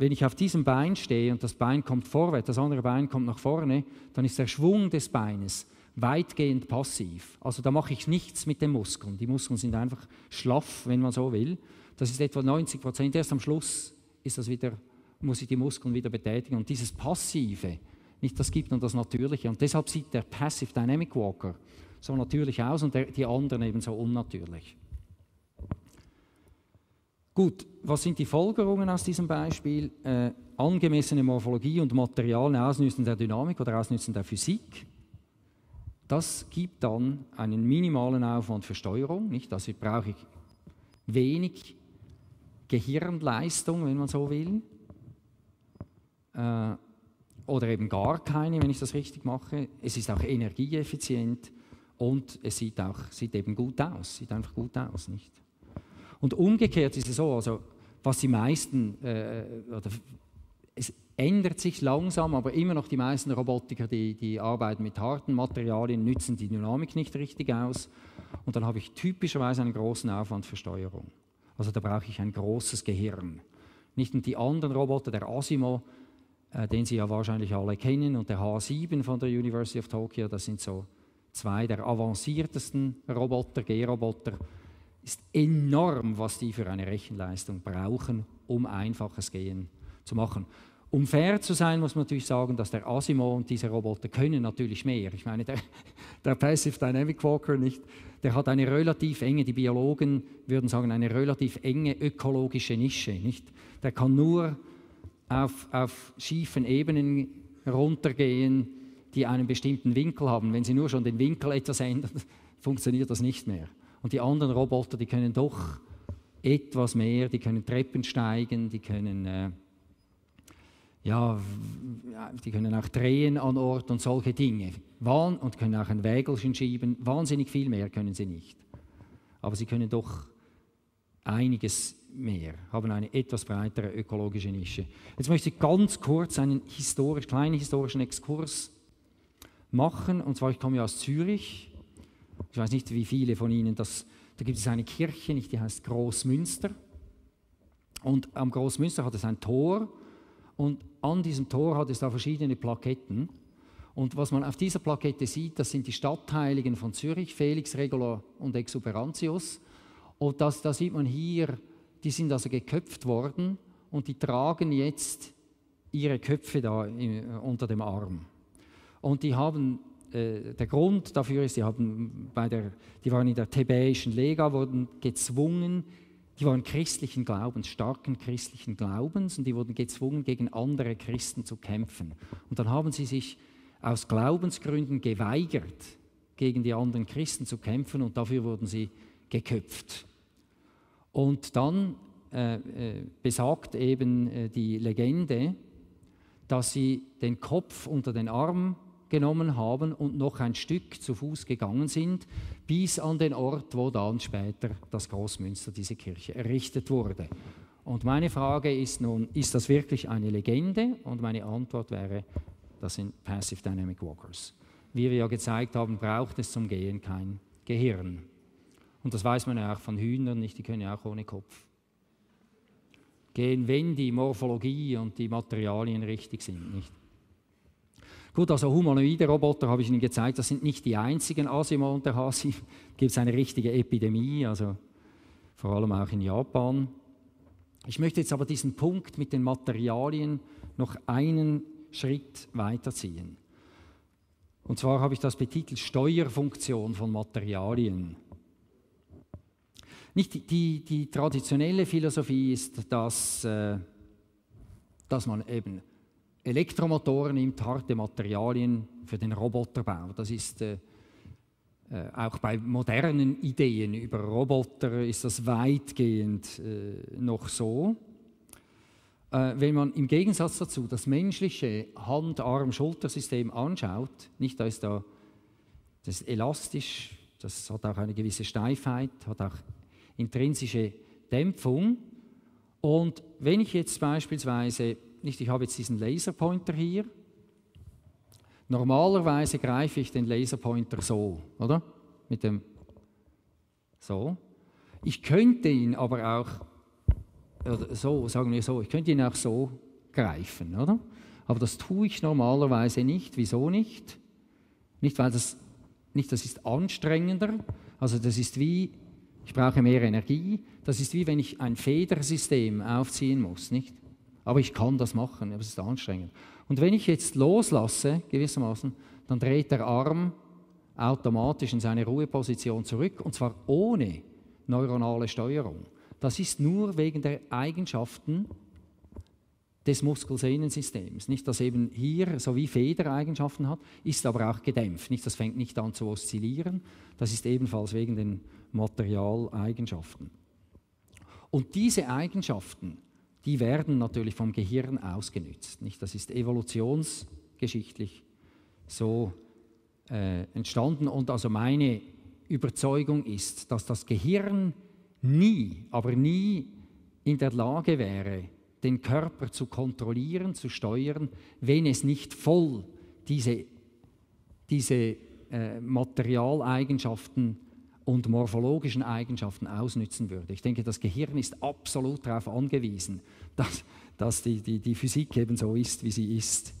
[SPEAKER 3] wenn ich auf diesem Bein stehe und das Bein kommt vorwärts, das andere Bein kommt nach vorne, dann ist der Schwung des Beines weitgehend passiv. Also da mache ich nichts mit den Muskeln. Die Muskeln sind einfach schlaff, wenn man so will. Das ist etwa 90 Prozent. Erst am Schluss ist das wieder, muss ich die Muskeln wieder betätigen. Und dieses Passive, nicht das gibt dann das Natürliche. Und deshalb sieht der Passive Dynamic Walker so natürlich aus und der, die anderen eben so unnatürlich. Gut, was sind die Folgerungen aus diesem Beispiel? Äh, angemessene Morphologie und Materialien ausnützen der Dynamik oder ausnützen der Physik. Das gibt dann einen minimalen Aufwand für Steuerung. Nicht? Also brauche ich wenig Gehirnleistung, wenn man so will. Äh, oder eben gar keine, wenn ich das richtig mache. Es ist auch energieeffizient und es sieht, auch, sieht eben gut aus. Sieht einfach gut aus, nicht? Und umgekehrt ist es so, also was die meisten, äh, oder es ändert sich langsam, aber immer noch die meisten Robotiker, die, die arbeiten mit harten Materialien, nützen die Dynamik nicht richtig aus. Und dann habe ich typischerweise einen großen Aufwand für Steuerung. Also da brauche ich ein großes Gehirn. Nicht nur die anderen Roboter, der Asimo, äh, den Sie ja wahrscheinlich alle kennen, und der H7 von der University of Tokyo, das sind so zwei der avanciertesten Roboter, G-Roboter, ist enorm, was die für eine Rechenleistung brauchen, um einfaches Gehen zu machen. Um fair zu sein, muss man natürlich sagen, dass der Asimo und diese Roboter können natürlich mehr. Ich meine, der, der Passive Dynamic Walker nicht, der hat eine relativ enge, die Biologen würden sagen, eine relativ enge ökologische Nische. Nicht? Der kann nur auf, auf schiefen Ebenen runtergehen, die einen bestimmten Winkel haben. Wenn Sie nur schon den Winkel etwas ändern, funktioniert das nicht mehr. Und die anderen Roboter, die können doch etwas mehr, die können Treppen steigen, die können, äh, ja, die können auch drehen an Ort und solche Dinge. Und können auch ein Wägelchen schieben. Wahnsinnig viel mehr können sie nicht. Aber sie können doch einiges mehr, haben eine etwas breitere ökologische Nische. Jetzt möchte ich ganz kurz einen historisch, kleinen historischen Exkurs machen. Und zwar, ich komme ja aus Zürich. Ich weiß nicht, wie viele von Ihnen das. Da gibt es eine Kirche, nicht, die heißt Großmünster. Und am Großmünster hat es ein Tor. Und an diesem Tor hat es da verschiedene Plaketten. Und was man auf dieser Plakette sieht, das sind die Stadtheiligen von Zürich, Felix, Regula und Exuberantius. Und das, da sieht man hier, die sind also geköpft worden und die tragen jetzt ihre Köpfe da unter dem Arm. Und die haben, äh, der Grund dafür ist, die, haben bei der, die waren in der thebäischen Lega, wurden gezwungen, die waren christlichen Glaubens, starken christlichen Glaubens und die wurden gezwungen, gegen andere Christen zu kämpfen. Und dann haben sie sich aus Glaubensgründen geweigert, gegen die anderen Christen zu kämpfen und dafür wurden sie geköpft. Und dann äh, äh, besagt eben äh, die Legende, dass sie den Kopf unter den Arm genommen haben und noch ein Stück zu Fuß gegangen sind, bis an den Ort, wo dann später das Großmünster, diese Kirche, errichtet wurde. Und meine Frage ist nun, ist das wirklich eine Legende? Und meine Antwort wäre, das sind Passive Dynamic Walkers. Wie wir ja gezeigt haben, braucht es zum Gehen kein Gehirn. Und das weiß man ja auch von Hühnern nicht, die können ja auch ohne Kopf gehen, wenn die Morphologie und die Materialien richtig sind. Nicht? Gut, also humanoide Roboter habe ich Ihnen gezeigt, das sind nicht die einzigen Asima und der Hasi. Gibt es eine richtige Epidemie, also vor allem auch in Japan. Ich möchte jetzt aber diesen Punkt mit den Materialien noch einen Schritt weiterziehen. Und zwar habe ich das betitelt Steuerfunktion von Materialien. Nicht die, die, die traditionelle Philosophie ist, dass, äh, dass man eben Elektromotoren nimmt, harte Materialien für den Roboterbau. Das ist äh, äh, auch bei modernen Ideen über Roboter ist das weitgehend äh, noch so. Äh, wenn man im Gegensatz dazu das menschliche Hand-Arm-Schultersystem anschaut, nicht da ist da das ist elastisch, das hat auch eine gewisse Steifheit, hat auch intrinsische Dämpfung. Und wenn ich jetzt beispielsweise, nicht, ich habe jetzt diesen Laserpointer hier, normalerweise greife ich den Laserpointer so, oder? Mit dem so. Ich könnte ihn aber auch, so, sagen wir so, ich könnte ihn auch so greifen, oder? Aber das tue ich normalerweise nicht. Wieso nicht? Nicht, weil das, nicht, das ist anstrengender. Also das ist wie ich brauche mehr Energie. Das ist wie wenn ich ein Federsystem aufziehen muss, nicht? Aber ich kann das machen, aber es ist anstrengend. Und wenn ich jetzt loslasse, gewissermaßen, dann dreht der Arm automatisch in seine Ruheposition zurück und zwar ohne neuronale Steuerung. Das ist nur wegen der Eigenschaften des Muskelsehnensystems. Nicht, dass eben hier so wie Federeigenschaften hat, ist aber auch gedämpft. Nicht, das fängt nicht an zu oszillieren. Das ist ebenfalls wegen den Materialeigenschaften. Und diese Eigenschaften, die werden natürlich vom Gehirn ausgenützt. Nicht? Das ist evolutionsgeschichtlich so äh, entstanden. Und also meine Überzeugung ist, dass das Gehirn nie, aber nie in der Lage wäre, den Körper zu kontrollieren, zu steuern, wenn es nicht voll diese, diese äh, Materialeigenschaften und morphologischen Eigenschaften ausnützen würde. Ich denke, das Gehirn ist absolut darauf angewiesen, dass, dass die, die, die Physik eben so ist, wie sie ist.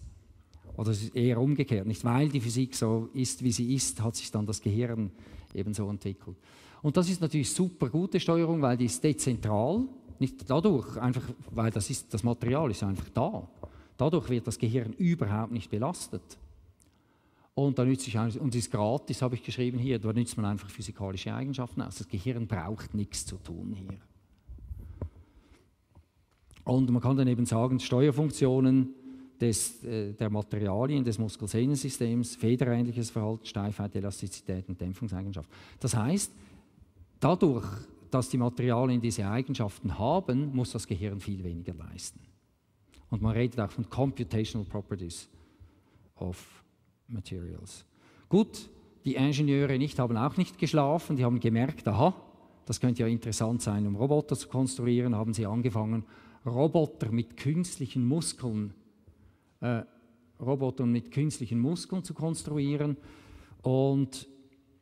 [SPEAKER 3] Oder eher umgekehrt. Nicht weil die Physik so ist, wie sie ist, hat sich dann das Gehirn eben so entwickelt. Und das ist natürlich super gute Steuerung, weil die ist dezentral. Nicht dadurch, einfach, weil das, ist, das Material ist einfach da. Dadurch wird das Gehirn überhaupt nicht belastet. Und da nützt sich und ist gratis, habe ich geschrieben hier, da nützt man einfach physikalische Eigenschaften aus. Das Gehirn braucht nichts zu tun hier. Und man kann dann eben sagen, Steuerfunktionen des, äh, der Materialien des Muskelsehnensystems, federähnliches Verhalten, Steifheit, Elastizität und Dämpfungseigenschaft. Das heißt, dadurch, dass die Materialien diese Eigenschaften haben, muss das Gehirn viel weniger leisten. Und man redet auch von Computational Properties of Materials. Gut, die Ingenieure nicht haben auch nicht geschlafen, die haben gemerkt, aha, das könnte ja interessant sein, um Roboter zu konstruieren, haben sie angefangen, Roboter mit künstlichen Muskeln, äh, Roboter mit künstlichen Muskeln zu konstruieren. Und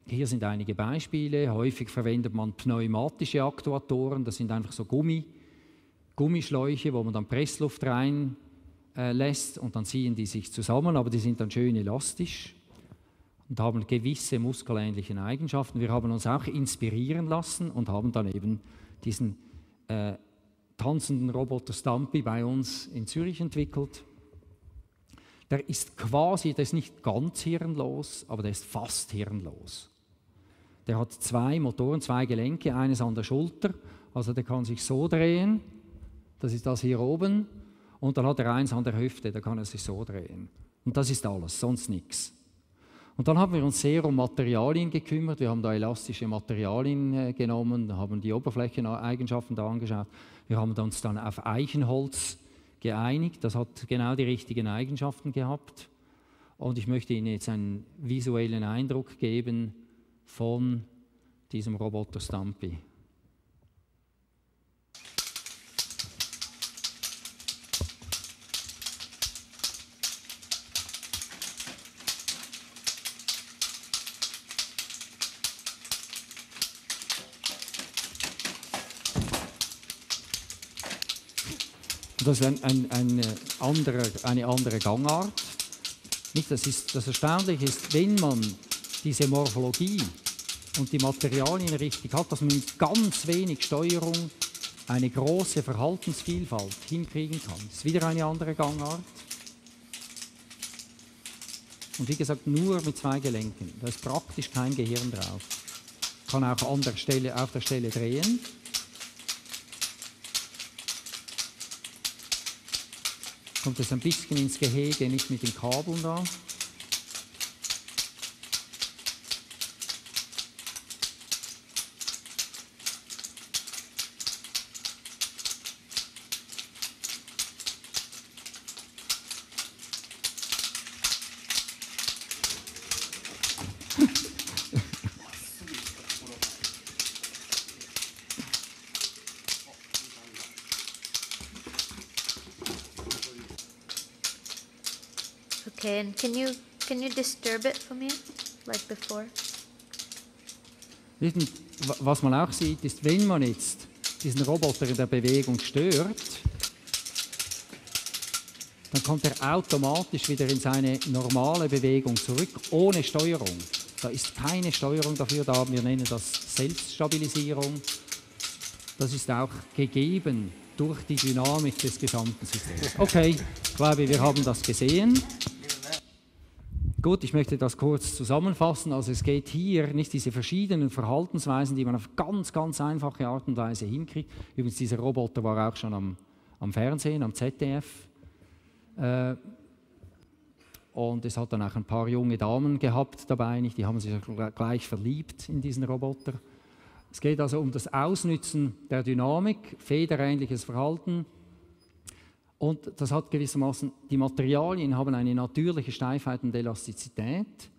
[SPEAKER 3] hier sind einige Beispiele. Häufig verwendet man pneumatische Aktuatoren, das sind einfach so Gummi, Gummischläuche, wo man dann Pressluft rein äh, lässt und dann ziehen die sich zusammen, aber die sind dann schön elastisch und haben gewisse muskelähnliche Eigenschaften. Wir haben uns auch inspirieren lassen und haben dann eben diesen äh, tanzenden Roboter Stumpy bei uns in Zürich entwickelt. Der ist quasi, der ist nicht ganz hirnlos, aber der ist fast hirnlos. Der hat zwei Motoren, zwei Gelenke, eines an der Schulter, also der kann sich so drehen, das ist das hier oben, und dann hat er eins an der Hüfte, da kann er sich so drehen. Und das ist alles, sonst nichts. Und dann haben wir uns sehr um Materialien gekümmert. Wir haben da elastische Materialien äh, genommen, haben die Oberflächeneigenschaften da angeschaut. Wir haben uns dann auf Eichenholz geeinigt. Das hat genau die richtigen Eigenschaften gehabt. Und ich möchte Ihnen jetzt einen visuellen Eindruck geben von diesem Roboter Stumpy. Das ist ein, ein, ein andere, eine andere Gangart. Das, ist, das Erstaunliche ist, wenn man diese Morphologie und die Materialien richtig hat, dass man mit ganz wenig Steuerung eine große Verhaltensvielfalt hinkriegen kann. Das ist wieder eine andere Gangart. Und wie gesagt, nur mit zwei Gelenken. Da ist praktisch kein Gehirn drauf. Kann auch an der Stelle, auf der Stelle drehen. Kommt es ein bisschen ins Gehege, nicht mit den Kabeln da.
[SPEAKER 4] Okay, and can you can you disturb it for me, like before?
[SPEAKER 3] Was man auch sieht, ist, wenn man jetzt diesen Roboter in der Bewegung stört, dann kommt er automatisch wieder in seine normale Bewegung zurück, ohne Steuerung. Da ist keine Steuerung dafür da. Wir nennen das Selbststabilisierung. Das ist auch gegeben durch die Dynamik des gesamten Systems. Okay, ich glaube, wir haben das gesehen. Gut, ich möchte das kurz zusammenfassen. Also es geht hier nicht diese verschiedenen Verhaltensweisen, die man auf ganz, ganz einfache Art und Weise hinkriegt. Übrigens, dieser Roboter war auch schon am, am Fernsehen, am ZDF. Äh, und es hat dann auch ein paar junge Damen gehabt dabei, nicht? die haben sich gleich verliebt in diesen Roboter. Es geht also um das Ausnützen der Dynamik, federähnliches Verhalten, und das hat gewissermaßen, die Materialien haben eine natürliche Steifheit und Elastizität.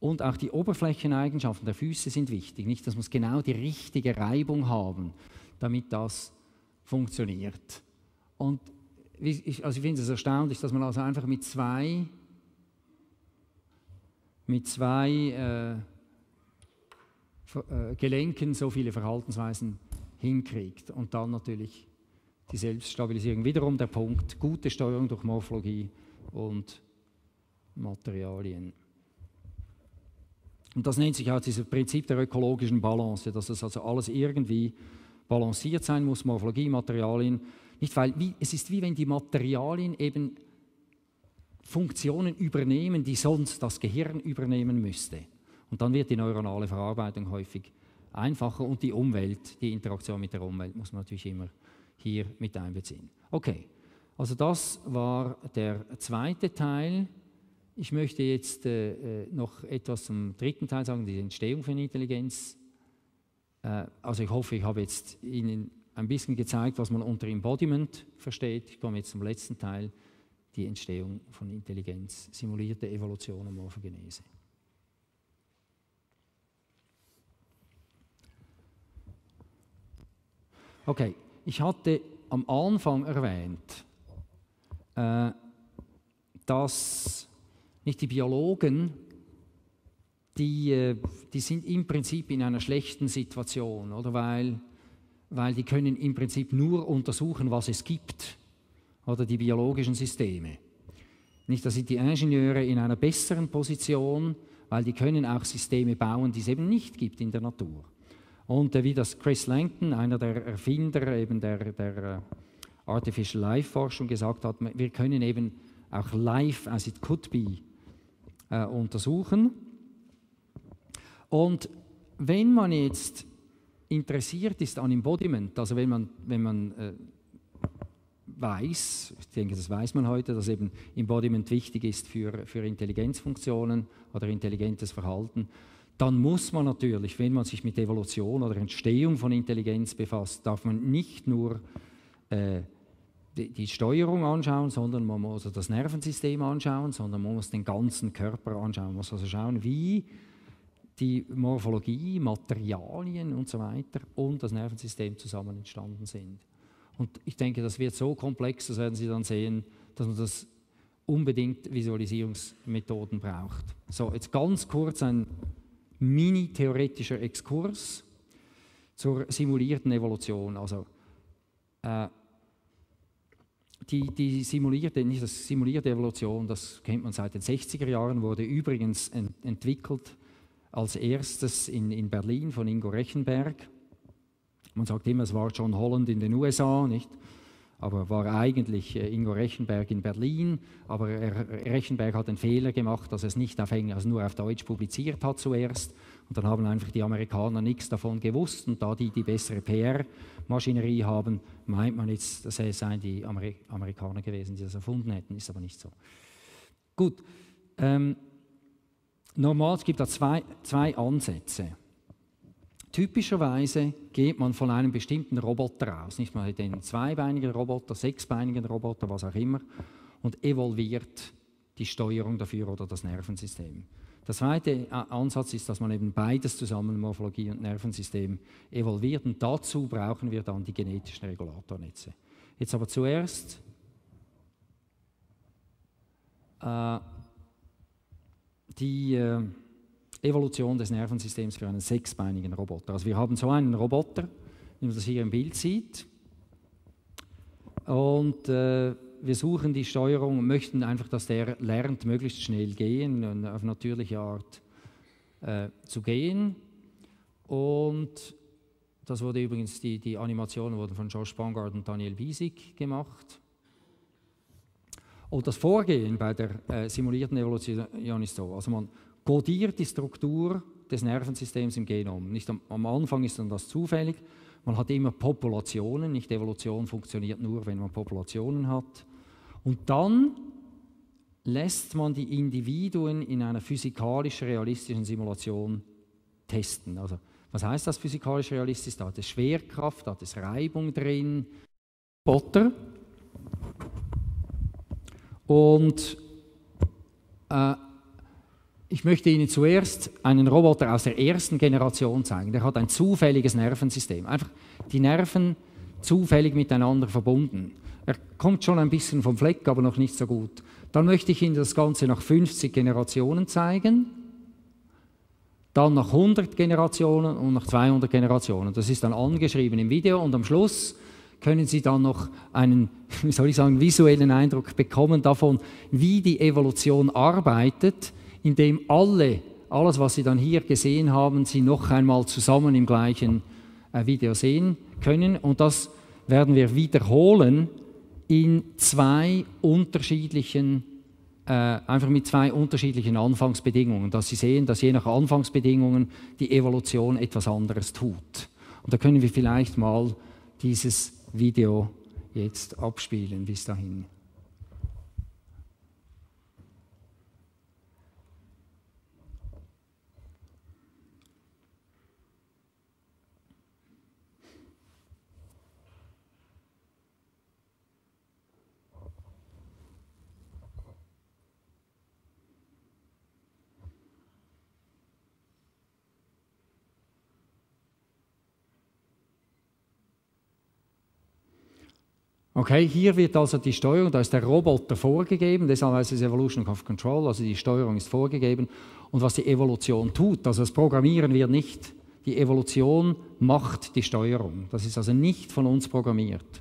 [SPEAKER 3] Und auch die Oberflächeneigenschaften der Füße sind wichtig. Nicht, das muss genau die richtige Reibung haben, damit das funktioniert. Und ich, also ich finde es erstaunlich, dass man also einfach mit zwei, mit zwei äh, äh, Gelenken so viele Verhaltensweisen hinkriegt. Und dann natürlich die Selbststabilisierung. Wiederum der Punkt, gute Steuerung durch Morphologie und Materialien. Und das nennt sich auch dieses Prinzip der ökologischen Balance, dass es also alles irgendwie balanciert sein muss, Morphologie, Materialien. Nicht weil, wie, es ist wie wenn die Materialien eben Funktionen übernehmen, die sonst das Gehirn übernehmen müsste. Und dann wird die neuronale Verarbeitung häufig einfacher und die Umwelt, die Interaktion mit der Umwelt muss man natürlich immer hier mit einbeziehen. Okay, also das war der zweite Teil. Ich möchte jetzt äh, äh, noch etwas zum dritten Teil sagen, die Entstehung von Intelligenz Äh, also ich hoffe, ich habe jetzt Ihnen ein bisschen gezeigt, was man unter Embodiment versteht. Ich komme jetzt zum letzten Teil, die Entstehung von Intelligenz, simulierte Evolution und Morphogenese. Okay, ich hatte am Anfang erwähnt, äh, dass nicht die Biologen, die, äh, die sind im Prinzip in einer schlechten Situation, oder weil, weil die können im Prinzip nur untersuchen, was es gibt, oder die biologischen Systeme. Nicht, da sind die Ingenieure in einer besseren Position, weil die können auch Systeme bauen, die es eben nicht gibt in der Natur. Und wie das Chris Langton, einer der Erfinder eben der, der äh, Artificial Life Forschung gesagt hat, wir können eben auch live as it could be äh, untersuchen. Und wenn man jetzt interessiert ist an Embodiment, also wenn man, wenn man äh, weiß, ich denke, das weiß man heute, dass eben Embodiment wichtig ist für, für Intelligenzfunktionen oder intelligentes Verhalten, dann muss man natürlich, wenn man sich mit Evolution oder Entstehung von Intelligenz befasst, darf man nicht nur äh, die, die, Steuerung anschauen, sondern man muss also das Nervensystem anschauen, sondern man muss den ganzen Körper anschauen. Man muss also schauen, wie die Morphologie, Materialien und so weiter und das Nervensystem zusammen entstanden sind. Und ich denke, das wird so komplex, das werden Sie dann sehen, dass man das unbedingt Visualisierungsmethoden braucht. So, jetzt ganz kurz ein mini-theoretischer Exkurs zur simulierten Evolution. Also, äh, die, die, simulierte, nicht das simulierte Evolution, das kennt man seit den 60er Jahren, wurde übrigens ent, entwickelt als erstes in, in Berlin von Ingo Rechenberg. Man sagt immer, es war John Holland in den USA, nicht? Aber war eigentlich äh, Ingo Rechenberg in Berlin. Aber Rechenberg hat einen Fehler gemacht, dass er es nicht auf Englisch, also nur auf Deutsch publiziert hat zuerst. Und dann haben einfach die Amerikaner nichts davon gewusst. Und da die die bessere PR-Maschinerie haben, meint man jetzt, das seien die Amerikaner gewesen, die das erfunden hätten. Ist aber nicht so. Gut. Ähm, normal, es gibt da zwei, zwei Ansätze. Typischerweise geht man von einem bestimmten Roboter aus, nicht mal den zweibeinigen Roboter, sechsbeinigen Roboter, was auch immer, und evolviert die Steuerung dafür oder das Nervensystem. Der zweite äh, Ansatz ist, dass man eben beides zusammen, Morphologie und Nervensystem, evolviert und dazu brauchen wir dann die genetischen Regulatornetze. Jetzt aber zuerst äh, die äh, Evolution des Nervensystems für einen sechsbeinigen Roboter. Also wir haben so einen Roboter, wie man das hier im Bild sieht. Und äh, wir suchen die Steuerung und möchten einfach, dass der lernt, möglichst schnell gehen und auf natürliche Art äh, zu gehen. Und das wurde übrigens, die, die Animationen wurden von Josh Bongard und Daniel Wiesig gemacht. Und das Vorgehen bei der äh, simulierten Evolution ist so, also man kodiert die Struktur des Nervensystems im Genom. Nicht am, am, Anfang ist dann das zufällig. Man hat immer Populationen, nicht Evolution funktioniert nur, wenn man Populationen hat. Und dann lässt man die Individuen in einer physikalisch-realistischen Simulation testen. Also, was heißt das physikalisch-realistisch? Da hat es Schwerkraft, da hat es Reibung drin, Potter. Und äh, ich möchte Ihnen zuerst einen Roboter aus der ersten Generation zeigen. Der hat ein zufälliges Nervensystem. Einfach die Nerven zufällig miteinander verbunden. Er kommt schon ein bisschen vom Fleck, aber noch nicht so gut. Dann möchte ich Ihnen das Ganze nach 50 Generationen zeigen, dann nach 100 Generationen und nach 200 Generationen. Das ist dann angeschrieben im Video und am Schluss können Sie dann noch einen, wie soll ich sagen, visuellen Eindruck bekommen davon, wie die Evolution arbeitet in dem alle, alles, was Sie dann hier gesehen haben, Sie noch einmal zusammen im gleichen äh, Video sehen können. Und das werden wir wiederholen in zwei unterschiedlichen, äh, einfach mit zwei unterschiedlichen Anfangsbedingungen, dass Sie sehen, dass je nach Anfangsbedingungen die Evolution etwas anderes tut. Und da können wir vielleicht mal dieses Video jetzt abspielen bis dahin. Okay, hier wird also die Steuerung, da ist der Roboter vorgegeben, deshalb heißt es Evolution of Control, also die Steuerung ist vorgegeben. Und was die Evolution tut, also das programmieren wir nicht. Die Evolution macht die Steuerung. Das ist also nicht von uns programmiert.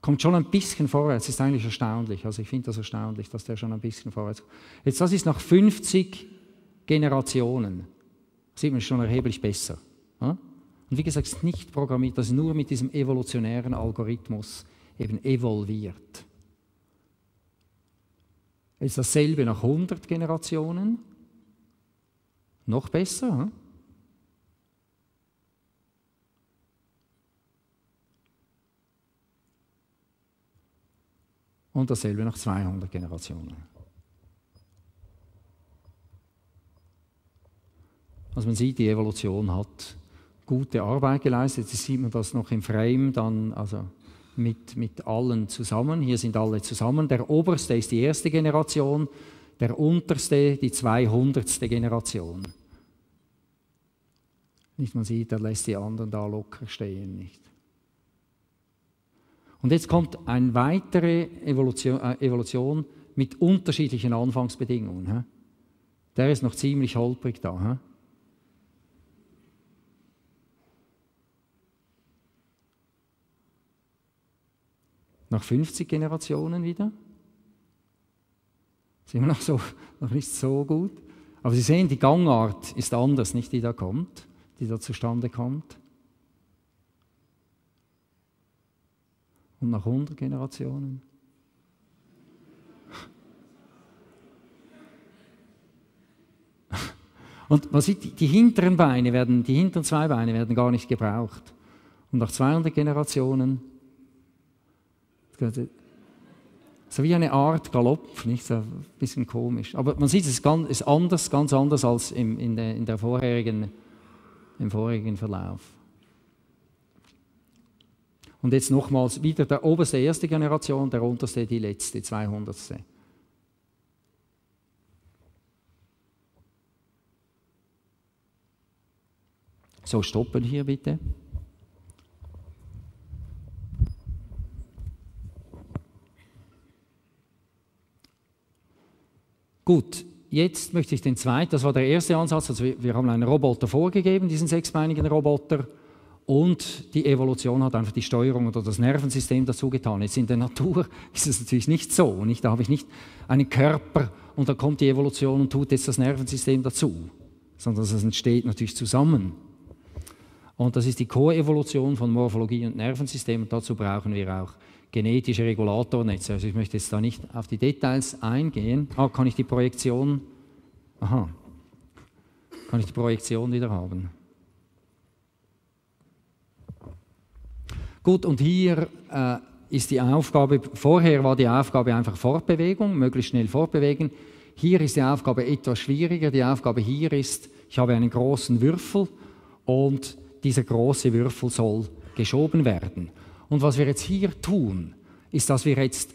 [SPEAKER 3] Kommt schon ein bisschen vorwärts, ist eigentlich erstaunlich. Also ich finde das erstaunlich, dass der schon ein bisschen vorwärts kommt. Jetzt, das ist nach 50 Generationen. Sieht man schon erheblich besser. Und wie gesagt, es ist nicht programmiert, das ist nur mit diesem evolutionären Algorithmus eben evolviert. Jetzt dasselbe nach 100 Generationen. Noch besser. Hm? Und dasselbe nach 200 Generationen. Also man sieht, die Evolution hat gute Arbeit geleistet. Jetzt sieht man das noch im Frame dann, also mit, mit allen zusammen. Hier sind alle zusammen. Der oberste ist die erste Generation, der unterste die 200. Generation. Nicht, man sieht, er lässt die anderen da locker stehen. Nicht? Und jetzt kommt eine weitere Evolution, äh, Evolution mit unterschiedlichen Anfangsbedingungen. He? Der ist noch ziemlich holprig da. He? Nach 50 Generationen wieder. Sind wir noch, so, noch nicht so gut. Aber Sie sehen, die Gangart ist anders, nicht die da kommt, die da zustande kommt. Und nach 100 Generationen? Und man sieht, die hinteren Beine werden, die hinteren zwei Beine werden gar nicht gebraucht. Und nach 200 Generationen, so wie eine Art Galopp, nicht so ein bisschen komisch. Aber man sieht, es ist, ganz, anders, ganz anders als im, in, der, in der vorherigen, im vorherigen Verlauf. Und jetzt nochmals wieder der oberste erste Generation, der unterste die letzte, 200. So, stoppen hier bitte. Gut, jetzt möchte ich den zweiten, das war der erste Ansatz, also wir, haben einen Roboter vorgegeben, diesen sechsbeinigen Roboter. Und die Evolution hat einfach die Steuerung oder das Nervensystem dazu getan. Jetzt in der Natur ist es natürlich nicht so. Nicht? Da habe ich nicht einen Körper und da kommt die Evolution und tut jetzt das Nervensystem dazu, sondern es entsteht natürlich zusammen. Und das ist die Koevolution von Morphologie und Nervensystem und dazu brauchen wir auch genetische Regulatornetze. Also ich möchte jetzt da nicht auf die Details eingehen. Ah, kann ich die Projektion, aha, kann ich die Projektion wieder haben? Gut, und hier äh, ist die Aufgabe, vorher war die Aufgabe einfach Fortbewegung, möglichst schnell fortbewegen. Hier ist die Aufgabe etwas schwieriger. Die Aufgabe hier ist, ich habe einen großen Würfel und dieser große Würfel soll geschoben werden. Und was wir jetzt hier tun, ist, dass wir jetzt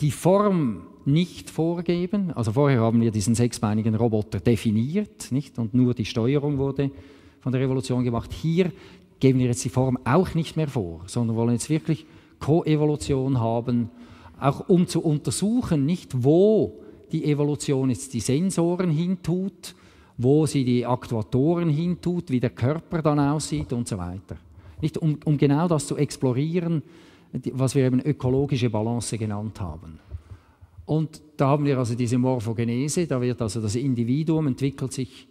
[SPEAKER 3] die Form nicht vorgeben. Also vorher haben wir diesen sechsbeinigen Roboter definiert, nicht? Und nur die Steuerung wurde von der Revolution gemacht. Hier geben wir jetzt die Form auch nicht mehr vor, sondern wollen jetzt wirklich Koevolution haben, auch um zu untersuchen, nicht wo die Evolution jetzt die Sensoren hintut, wo sie die Aktuatoren hintut, wie der Körper dann aussieht und so weiter. Nicht, um, um genau das zu explorieren, was wir eben ökologische Balance genannt haben. Und da haben wir also diese Morphogenese, da wird also das Individuum entwickelt sich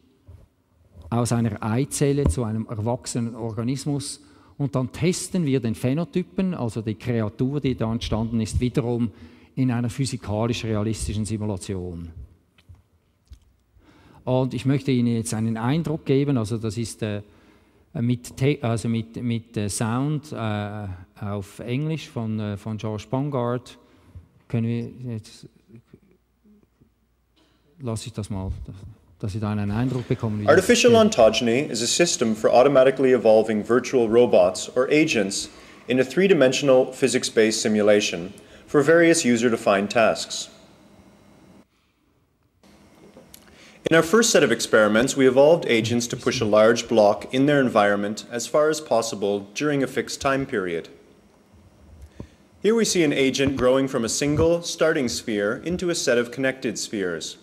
[SPEAKER 3] aus einer Eizelle zu einem erwachsenen Organismus und dann testen wir den Phänotypen, also die Kreatur, die da entstanden ist, wiederum in einer physikalisch-realistischen Simulation. Und ich möchte Ihnen jetzt einen Eindruck geben, also das ist äh, Äh, mit, also mit, mit äh, Sound äh, auf Englisch von, äh, von George Bongard. Können wir jetzt, lasse ich das mal. Dass Sie da einen Eindruck bekommen.
[SPEAKER 5] Artificial ontogeny is a system for automatically evolving virtual robots or agents in a three-dimensional physics-based simulation for various user-defined tasks. In our first set of experiments, we evolved agents to push a large block in their environment as far as possible during a fixed time period. Here we see an agent growing from a single starting sphere into a set of connected spheres.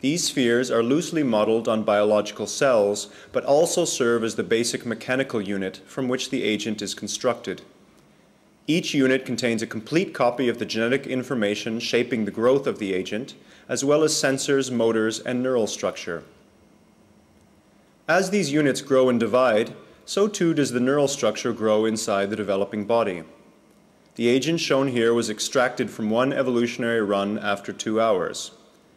[SPEAKER 5] These spheres are loosely modeled on biological cells, but also serve as the basic mechanical unit from which the agent is constructed. Each unit contains a complete copy of the genetic information shaping the growth of the agent, as well as sensors, motors, and neural structure. As these units grow and divide, so too does the neural structure grow inside the developing body. The agent shown here was extracted from one evolutionary run after two hours.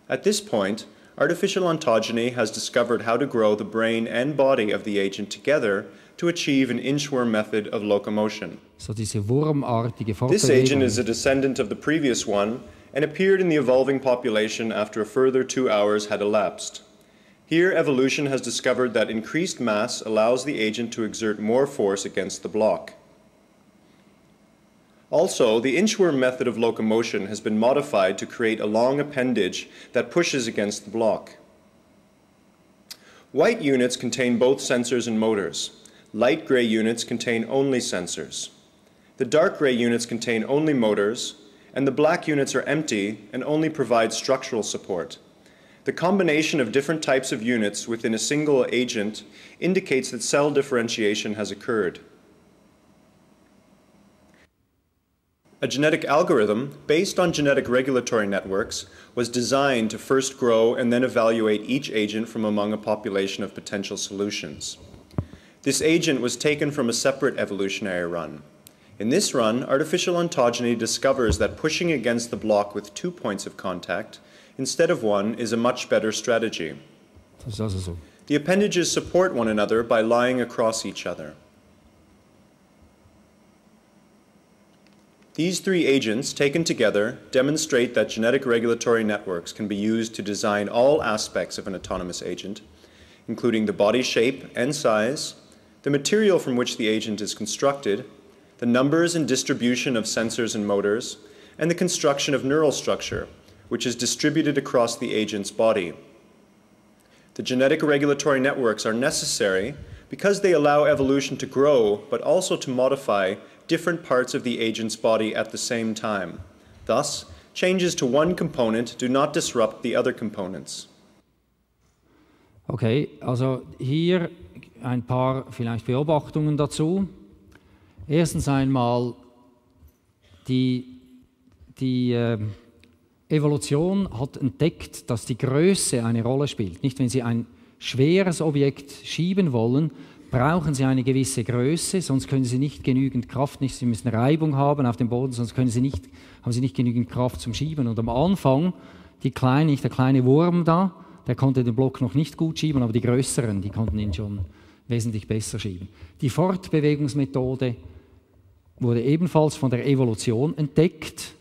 [SPEAKER 5] At this point, artificial ontogeny has discovered how to grow the brain and body of the agent together to achieve an inchworm method of locomotion.
[SPEAKER 3] So diese wurmartige
[SPEAKER 5] This agent is a descendant of the previous one and appeared in the evolving population after a further two hours had elapsed. Here, evolution has discovered that increased mass allows the agent to exert more force against the block. Also, the inchworm method of locomotion has been modified to create a long appendage that pushes against the block. White units contain both sensors and motors. Light gray units contain only sensors. The dark gray units contain only motors, and the black units are empty and only provide structural support. The combination of different types of units within a single agent indicates that cell differentiation has occurred. A genetic algorithm based on genetic regulatory networks was designed to first grow and then evaluate each agent from among a population of potential solutions. This agent was taken from a separate evolutionary run. In this run, artificial ontogeny discovers that pushing against the block with two points of contact instead of one is a much better strategy. The appendages support one another by lying across each other. These three agents, taken together, demonstrate that genetic regulatory networks can be used to design all aspects of an autonomous agent, including the body shape and size, the material from which the agent is constructed, the numbers and distribution of sensors and motors, and the construction of neural structure, which is distributed across the agent's body. The genetic regulatory networks are necessary because they allow evolution to grow, but also to modify different parts of the agent's body at the same time. Thus, changes to one component do not disrupt the other components.
[SPEAKER 3] Okay, also hier ein paar vielleicht Beobachtungen dazu. Erstens einmal die, die äh, Evolution hat entdeckt, dass die Größe eine Rolle spielt. Nicht, wenn Sie ein schweres Objekt schieben wollen, brauchen Sie eine gewisse Größe, sonst können Sie nicht genügend Kraft, nicht, Sie müssen Reibung haben auf dem Boden, sonst können Sie nicht, haben Sie nicht genügend Kraft zum Schieben. Und am Anfang, die kleine, der kleine Wurm da, der konnte den Block noch nicht gut schieben, aber die größeren, die konnten ihn schon wesentlich besser schieben. Die Fortbewegungsmethode wurde ebenfalls von der Evolution entdeckt.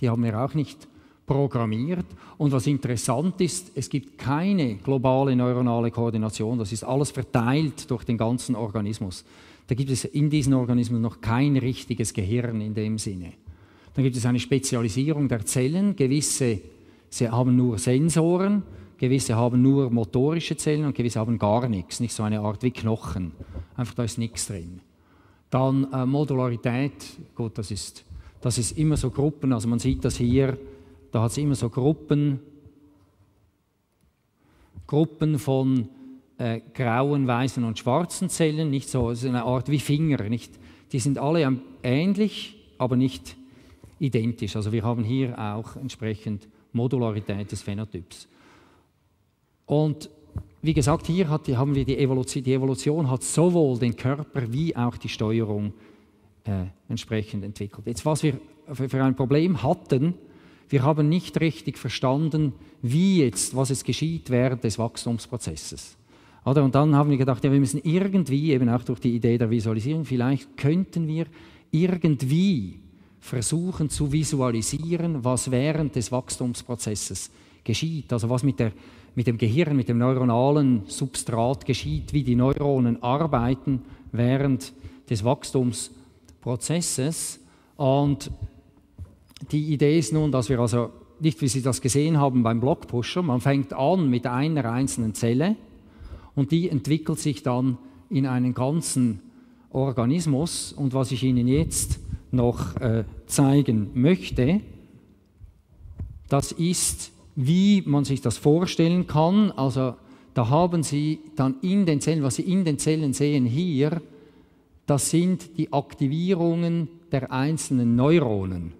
[SPEAKER 3] Die haben wir auch nicht programmiert. Und was interessant ist, es gibt keine globale neuronale Koordination. Das ist alles verteilt durch den ganzen Organismus. Da gibt es in diesen Organismen noch kein richtiges Gehirn in dem Sinne. Dann gibt es eine Spezialisierung der Zellen. Gewisse sie haben nur Sensoren, gewisse haben nur motorische Zellen und gewisse haben gar nichts. Nicht so eine Art wie Knochen. Einfach da ist nichts drin. Dann äh, Modularität, gut, das ist, das ist immer so Gruppen, also man sieht das hier, da hat es immer so Gruppen, Gruppen von äh, grauen, weißen und schwarzen Zellen, nicht so, ist eine Art wie Finger, nicht? Die sind alle ähnlich, aber nicht identisch. Also wir haben hier auch entsprechend Modularität des Phänotyps. Und wie gesagt, hier hat, haben wir die Evolution, die Evolution hat sowohl den Körper wie auch die Steuerung äh, entsprechend entwickelt. Jetzt, was wir für, ein Problem hatten, wir haben nicht richtig verstanden, wie jetzt, was es geschieht während des Wachstumsprozesses. Oder? Und dann haben wir gedacht, ja, wir müssen irgendwie, eben auch durch die Idee der Visualisierung, vielleicht könnten wir irgendwie versuchen zu visualisieren, was während des Wachstumsprozesses geschieht, also was mit, der, mit dem Gehirn, mit dem neuronalen Substrat geschieht, wie die Neuronen arbeiten während des Wachstumsprozesses. Und die Idee ist nun, dass wir also nicht, wie Sie das gesehen haben beim Blockpusher, man fängt an mit einer einzelnen Zelle und die entwickelt sich dann in einen ganzen Organismus. Und was ich Ihnen jetzt noch äh, zeigen möchte, das ist, wie man sich das vorstellen kann. Also da haben Sie dann in den Zellen, was Sie in den Zellen sehen hier, das sind die Aktivierungen der einzelnen Neuronen.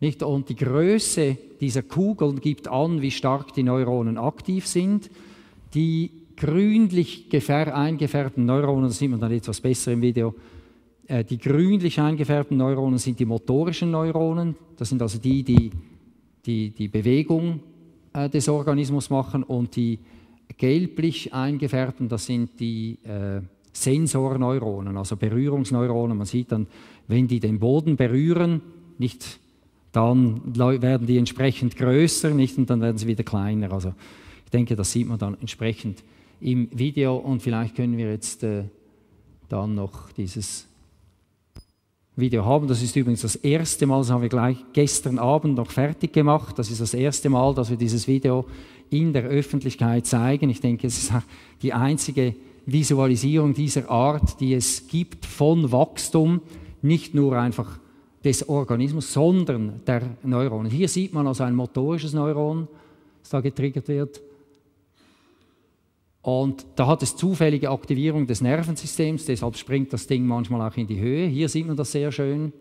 [SPEAKER 3] Nicht? Und die Größe dieser Kugeln gibt an, wie stark die Neuronen aktiv sind. Die grünlich eingefärbten Neuronen, das sieht man dann etwas besser im Video, äh, die grünlich eingefärbten Neuronen sind die motorischen Neuronen. Das sind also die, die die, die Bewegung äh, des Organismus machen und die gelblich eingefärbten, das sind die äh, Sensorneuronen, also Berührungsneuronen. Man sieht dann, wenn die den Boden berühren, nicht, dann werden die entsprechend größer, nicht, und dann werden sie wieder kleiner. Also ich denke, das sieht man dann entsprechend im Video und vielleicht können wir jetzt äh, dann noch dieses Video haben. Das ist übrigens das erste Mal, das haben wir gleich gestern Abend noch fertig gemacht. Das ist das erste Mal, dass wir dieses Video in der Öffentlichkeit zeigen. Ich denke, es ist die einzige Visualisierung dieser Art, die es gibt von Wachstum, nicht nur einfach des Organismus, sondern der Neuronen. Hier sieht man also ein motorisches Neuron, das da getriggert wird. Und da hat es zufällige Aktivierung des Nervensystems, deshalb springt das Ding manchmal auch in die Höhe. Hier sieht man das sehr schön.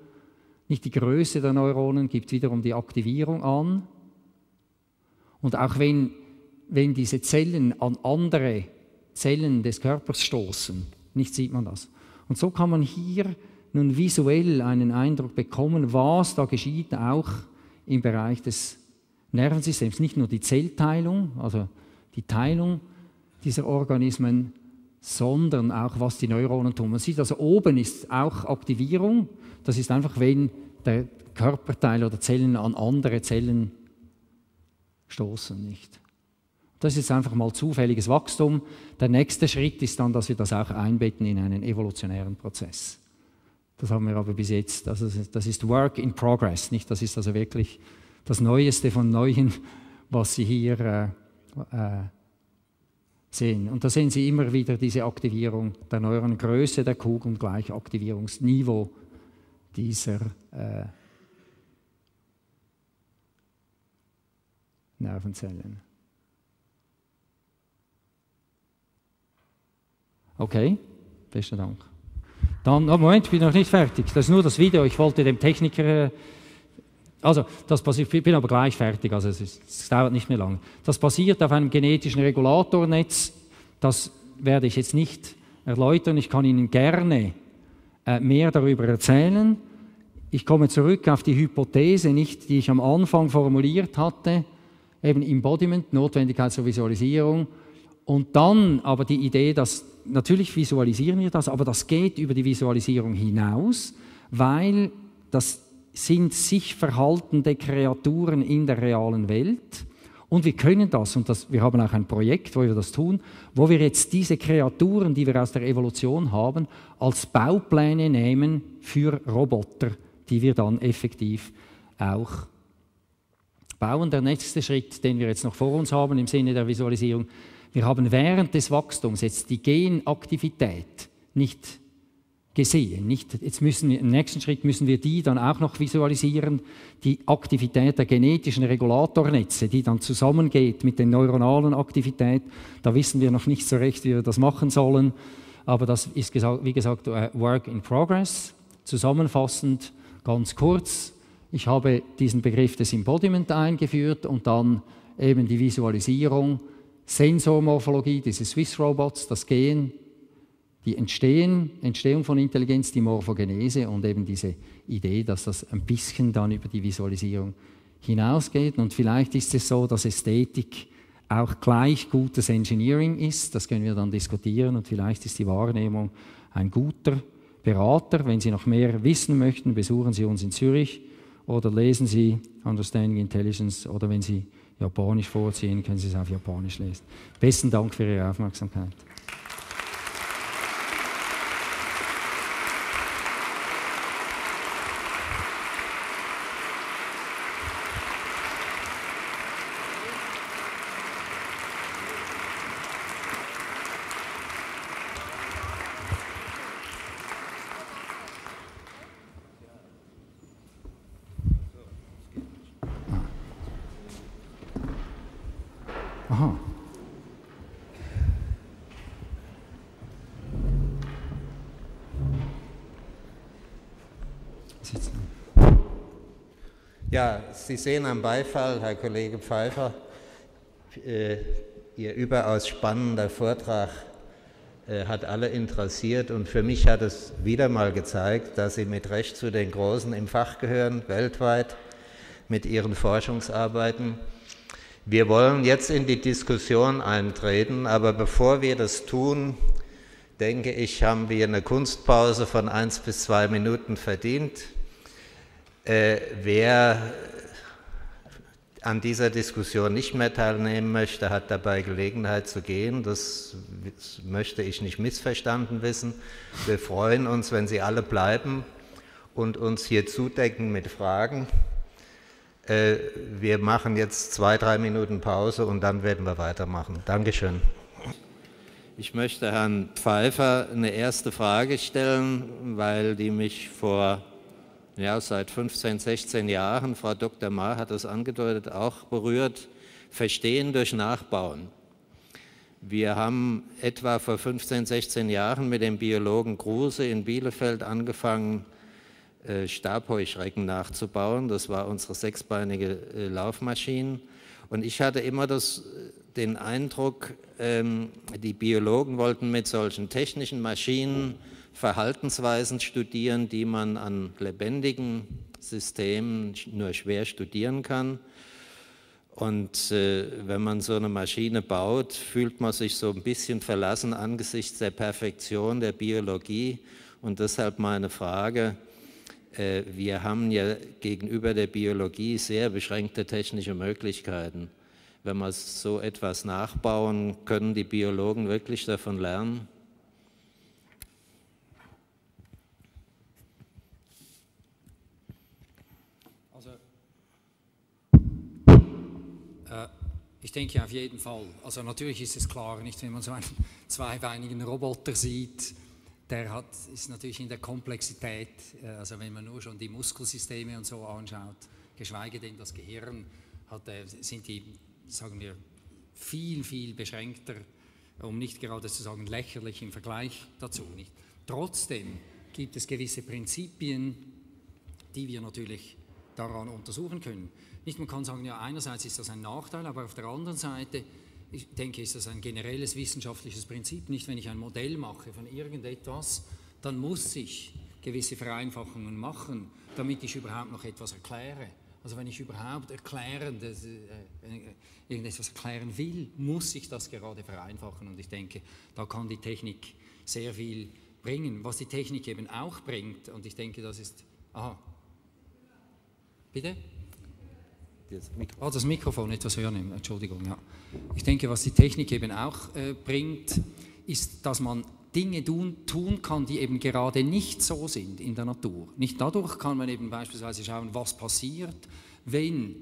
[SPEAKER 3] Nicht die Größe der Neuronen gibt wiederum die Aktivierung an. Und auch wenn, wenn diese Zellen an andere Zellen des Körpers stoßen, nicht sieht man das. Und so kann man hier nun visuell einen Eindruck bekommen, was da geschieht, auch im Bereich des Nervensystems. Nicht nur die Zellteilung, also die Teilung dieser Organismen, sondern auch, was die Neuronen tun. Man sieht also, oben ist auch Aktivierung. Das ist einfach, wenn der Körperteil oder Zellen an andere Zellen stoßen, nicht? Das ist einfach mal zufälliges Wachstum. Der nächste Schritt ist dann, dass wir das auch einbetten in einen evolutionären Prozess. Das haben wir aber bis jetzt, also das ist Work in Progress, nicht? Das ist also wirklich das Neueste von Neuen, was Sie hier äh, äh, sehen. Und da sehen Sie immer wieder diese Aktivierung der Neuronen, Größe der Kugel und gleich Aktivierungsniveau dieser äh, Nervenzellen. Okay, besten Dank. Dann, oh Moment, ich bin noch nicht fertig. Das ist nur das Video. Ich wollte dem Techniker äh, also, das basiert, ich bin aber gleich fertig, also es, ist, es dauert nicht mehr lange. Das basiert auf einem genetischen Regulatornetz. Das werde ich jetzt nicht erläutern. Ich kann Ihnen gerne äh, mehr darüber erzählen. Ich komme zurück auf die Hypothese, nicht, die ich am Anfang formuliert hatte, eben Embodiment, Notwendigkeit zur Visualisierung. Und dann aber die Idee, dass natürlich visualisieren wir das, aber das geht über die Visualisierung hinaus, weil das sind sich verhaltende Kreaturen in der realen Welt. Und wir können das, und das, wir haben auch ein Projekt, wo wir das tun, wo wir jetzt diese Kreaturen, die wir aus der Evolution haben, als Baupläne nehmen für Roboter, die wir dann effektiv auch bauen. Der nächste Schritt, den wir jetzt noch vor uns haben im Sinne der Visualisierung, wir haben während des Wachstums jetzt die Genaktivität nicht gesehen. Nicht, jetzt müssen wir, Im nächsten Schritt müssen wir die dann auch noch visualisieren, die Aktivität der genetischen Regulatornetze, die dann zusammengeht mit der neuronalen Aktivität. Da wissen wir noch nicht so recht, wie wir das machen sollen, aber das ist, wie gesagt, äh, Work in Progress. Zusammenfassend, ganz kurz, ich habe diesen Begriff des Embodiment eingeführt und dann eben die Visualisierung, Sensormorphologie, diese Swiss Robots, das Gehen, die Entstehen, Entstehung von Intelligenz, die Morphogenese und eben diese Idee, dass das ein bisschen dann über die Visualisierung hinausgeht. Und vielleicht ist es so, dass Ästhetik auch gleich gutes Engineering ist. Das können wir dann diskutieren und vielleicht ist die Wahrnehmung ein guter Berater. Wenn Sie noch mehr wissen möchten, besuchen Sie uns in Zürich oder lesen Sie Understanding Intelligence oder wenn Sie Japanisch vorziehen, können Sie es auf Japanisch lesen. Besten Dank für Ihre Aufmerksamkeit.
[SPEAKER 2] Sie sehen am Beifall, Herr Kollege Pfeiffer, äh, Ihr überaus spannender Vortrag äh, hat alle interessiert und für mich hat es wieder mal gezeigt, dass Sie mit Recht zu den Großen im Fach gehören, weltweit, mit Ihren Forschungsarbeiten. Wir wollen jetzt in die Diskussion eintreten, aber bevor wir das tun, denke ich, haben wir eine Kunstpause von eins bis zwei Minuten verdient. Äh, wer an dieser Diskussion nicht mehr teilnehmen möchte, hat dabei Gelegenheit zu gehen. Das möchte ich nicht missverstanden wissen. Wir freuen uns, wenn Sie alle bleiben und uns hier zudecken mit Fragen. Äh, wir machen jetzt zwei, drei Minuten Pause und dann werden wir weitermachen. Dankeschön. Ich möchte Herrn Pfeiffer eine erste Frage stellen, weil die mich vor ja, seit 15, 16 Jahren, Frau Dr. Ma hat es angedeutet, auch berührt, Verstehen durch Nachbauen. Wir haben etwa vor 15, 16 Jahren mit dem Biologen Kruse in Bielefeld angefangen, äh, Stabheuschrecken nachzubauen. Das war unsere sechsbeinige äh, Laufmaschine. Und ich hatte immer das, äh, den Eindruck, ähm, die Biologen wollten mit solchen technischen Maschinen Verhaltensweisen studieren, die man an lebendigen Systemen nur schwer studieren kann. Und äh, wenn man so eine Maschine baut, fühlt man sich so ein bisschen verlassen angesichts der Perfektion der Biologie. Und deshalb meine Frage, äh, wir haben ja gegenüber der Biologie sehr beschränkte technische Möglichkeiten. Wenn wir so etwas nachbauen, können die Biologen wirklich davon lernen?
[SPEAKER 3] Also, äh, ich denke auf jeden Fall. Also natürlich ist es klar, nicht wenn man so einen zweibeinigen Roboter sieht, der hat, ist natürlich in der Komplexität, äh, also wenn man nur schon die Muskelsysteme und so anschaut, geschweige denn das Gehirn, hat, sind die, sagen wir, viel, viel beschränkter, um nicht gerade zu sagen lächerlich im Vergleich dazu. Nicht? Trotzdem gibt es gewisse Prinzipien, die wir natürlich daran untersuchen können. Nicht, man kann sagen, ja, einerseits ist das ein Nachteil, aber auf der anderen Seite ich denke, ist das ein generelles wissenschaftliches Prinzip. Nicht, wenn ich ein Modell mache von irgendetwas, dann muss ich gewisse Vereinfachungen machen, damit ich überhaupt noch etwas erkläre. Also wenn ich überhaupt erklären, das, äh, äh, irgendetwas erklären will, muss ich das gerade vereinfachen. Und ich denke, da kann die Technik sehr viel bringen. Was die Technik eben auch bringt, und ich denke, das ist... Aha. Bitte? Das Mikrofon. Ah, das Mikrofon etwas höher nehmen, Entschuldigung. Ja. Ich denke, was die Technik eben auch äh, bringt, ist, dass man Dinge tun, tun, kann, die eben gerade nicht so sind in der Natur. Nicht dadurch kann man eben beispielsweise schauen, was passiert, wenn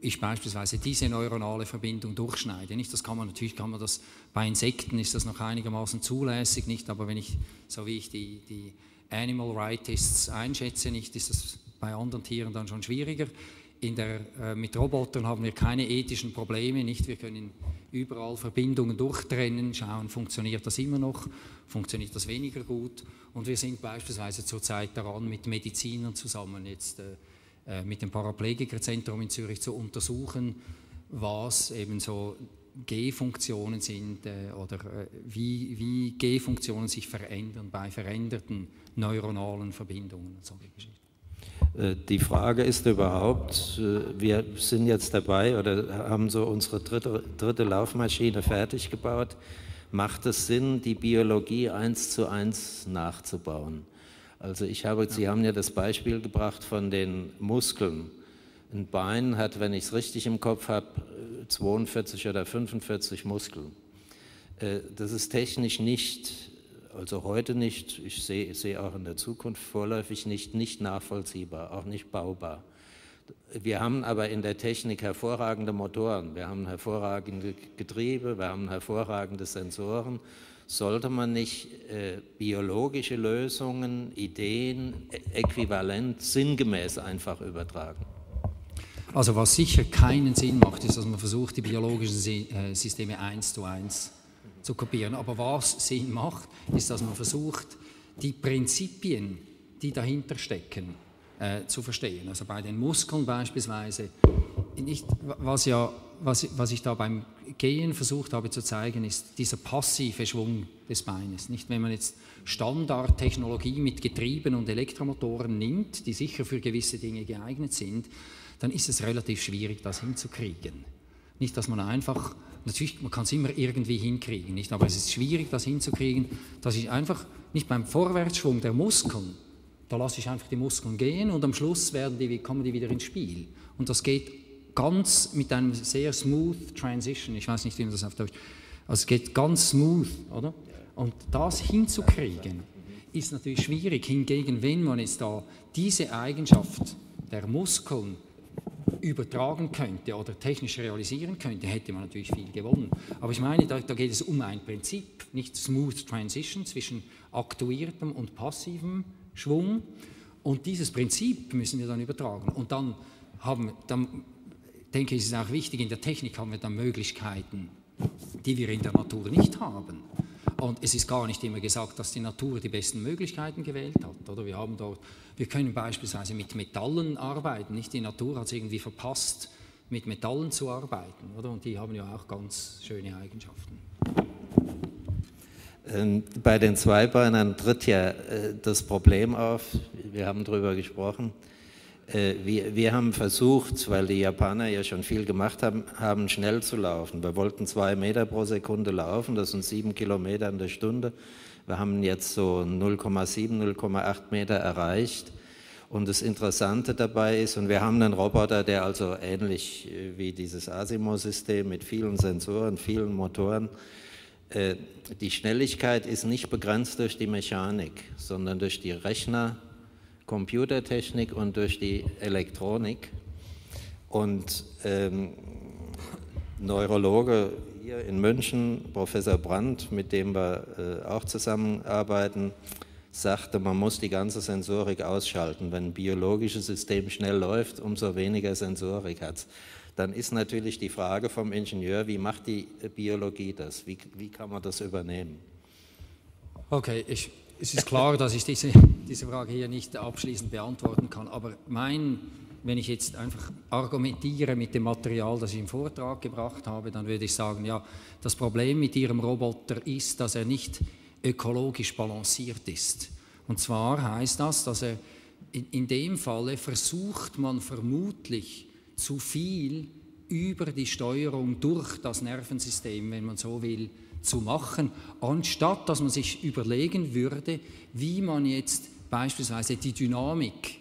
[SPEAKER 3] ich beispielsweise diese neuronale Verbindung durchschneide. Nicht, das kann man natürlich kann man das bei Insekten ist das noch einigermaßen zulässig, nicht, aber wenn ich so wie ich die, die Animal Rightists einschätze, nicht, ist das bei anderen Tieren dann schon schwieriger der, äh, mit Robotern haben wir keine ethischen Probleme, nicht? Wir können überall Verbindungen durchtrennen, schauen, funktioniert das immer noch, funktioniert das weniger gut. Und wir sind beispielsweise zurzeit daran, mit Medizinern zusammen jetzt äh, äh mit dem Paraplegikerzentrum in Zürich zu untersuchen, was eben so G-Funktionen sind äh, oder äh, wie, wie G-Funktionen sich verändern bei veränderten neuronalen Verbindungen und solche Geschichten.
[SPEAKER 2] Äh, die Frage ist überhaupt, äh, wir sind jetzt dabei oder haben so unsere dritte, dritte Laufmaschine fertig gebaut. Macht es Sinn, die Biologie eins zu eins nachzubauen? Also ich habe. Sie haben ja das Beispiel gebracht von den Muskeln. Ein Bein hat, wenn ich es richtig im Kopf habe, 42 oder 45 Muskeln. Äh, das ist technisch nicht also heute nicht, ich sehe, sehe auch in der Zukunft vorläufig nicht, nicht nachvollziehbar, auch nicht baubar. Wir haben aber in der Technik hervorragende Motoren, wir haben hervorragende Getriebe, wir haben hervorragende Sensoren. Sollte man nicht äh, biologische Lösungen, Ideen äquivalent, sinngemäß einfach übertragen?
[SPEAKER 3] Also was sicher keinen Sinn macht, ist, dass man versucht, die biologischen äh, Systeme eins zu eins zu kopieren. Aber was Sinn macht, ist, dass man versucht, die Prinzipien, die dahinter stecken, äh, zu verstehen. Also bei den Muskeln beispielsweise, nicht, was, ja, was, was ich da beim Gehen versucht habe zu zeigen, ist dieser passive Schwung des Beines. Nicht, wenn man jetzt Standardtechnologie mit Getrieben und Elektromotoren nimmt, die sicher für gewisse Dinge geeignet sind, dann ist es relativ schwierig, das hinzukriegen. Nicht, dass man einfach, natürlich, man kann es immer irgendwie hinkriegen, nicht, aber es ist schwierig, das hinzukriegen, dass ich einfach nicht beim Vorwärtsschwung der Muskeln, da lasse ich einfach die Muskeln gehen und am Schluss werden die, kommen die wieder ins Spiel. Und das geht ganz mit einem sehr smooth Transition, ich weiß nicht, wie man das auf Deutsch, also es geht ganz smooth, oder? Und das hinzukriegen, ist natürlich schwierig. Hingegen, wenn man jetzt da diese Eigenschaft der Muskeln übertragen könnte oder technisch realisieren könnte, hätte man natürlich viel gewonnen. Aber ich meine, da, da, geht es um ein Prinzip, nicht Smooth Transition zwischen aktuiertem und passivem Schwung. Und dieses Prinzip müssen wir dann übertragen. Und dann haben, dann denke ich, ist es auch wichtig, in der Technik haben wir dann Möglichkeiten, die wir in der Natur nicht haben. Und es ist gar nicht immer gesagt, dass die Natur die besten Möglichkeiten gewählt hat. Oder wir, haben dort, wir können beispielsweise mit Metallen arbeiten. Nicht die Natur hat es irgendwie verpasst, mit Metallen zu arbeiten. Oder? Und die haben ja auch ganz schöne Eigenschaften.
[SPEAKER 2] Ähm, bei den Zweibeinern tritt ja äh, das Problem auf, wir haben darüber gesprochen, wir, wir, haben versucht, weil die Japaner ja schon viel gemacht haben, haben, schnell zu laufen. Wir wollten zwei Meter pro Sekunde laufen, das sind sieben Kilometer in der Stunde. Wir haben jetzt so 0,7, 0,8 Meter erreicht. Und das Interessante dabei ist, und wir haben einen Roboter, der also ähnlich äh, wie dieses Asimo-System mit vielen Sensoren, vielen Motoren, äh, die Schnelligkeit ist nicht begrenzt durch die Mechanik, sondern durch die Rechner, Computertechnik und durch die Elektronik. Und ähm, Neurologe hier in München, Professor Brandt, mit dem wir äh, auch zusammenarbeiten, sagte, man muss die ganze Sensorik ausschalten. Wenn ein biologisches System schnell läuft, umso weniger Sensorik hat es. Dann ist natürlich die Frage vom Ingenieur, wie macht die Biologie das? Wie, wie kann man das übernehmen?
[SPEAKER 3] Okay, ich es ist klar, dass ich diese, diese Frage hier nicht abschließend beantworten kann, aber mein, wenn ich jetzt einfach argumentiere mit dem Material, das ich im Vortrag gebracht habe, dann würde ich sagen, ja, das Problem mit Ihrem Roboter ist, dass er nicht ökologisch balanciert ist. Und zwar heißt das, dass er in, in dem Falle versucht man vermutlich zu viel über die Steuerung durch das Nervensystem, wenn man so will, zu machen, anstatt dass man sich überlegen würde, wie man jetzt beispielsweise die Dynamik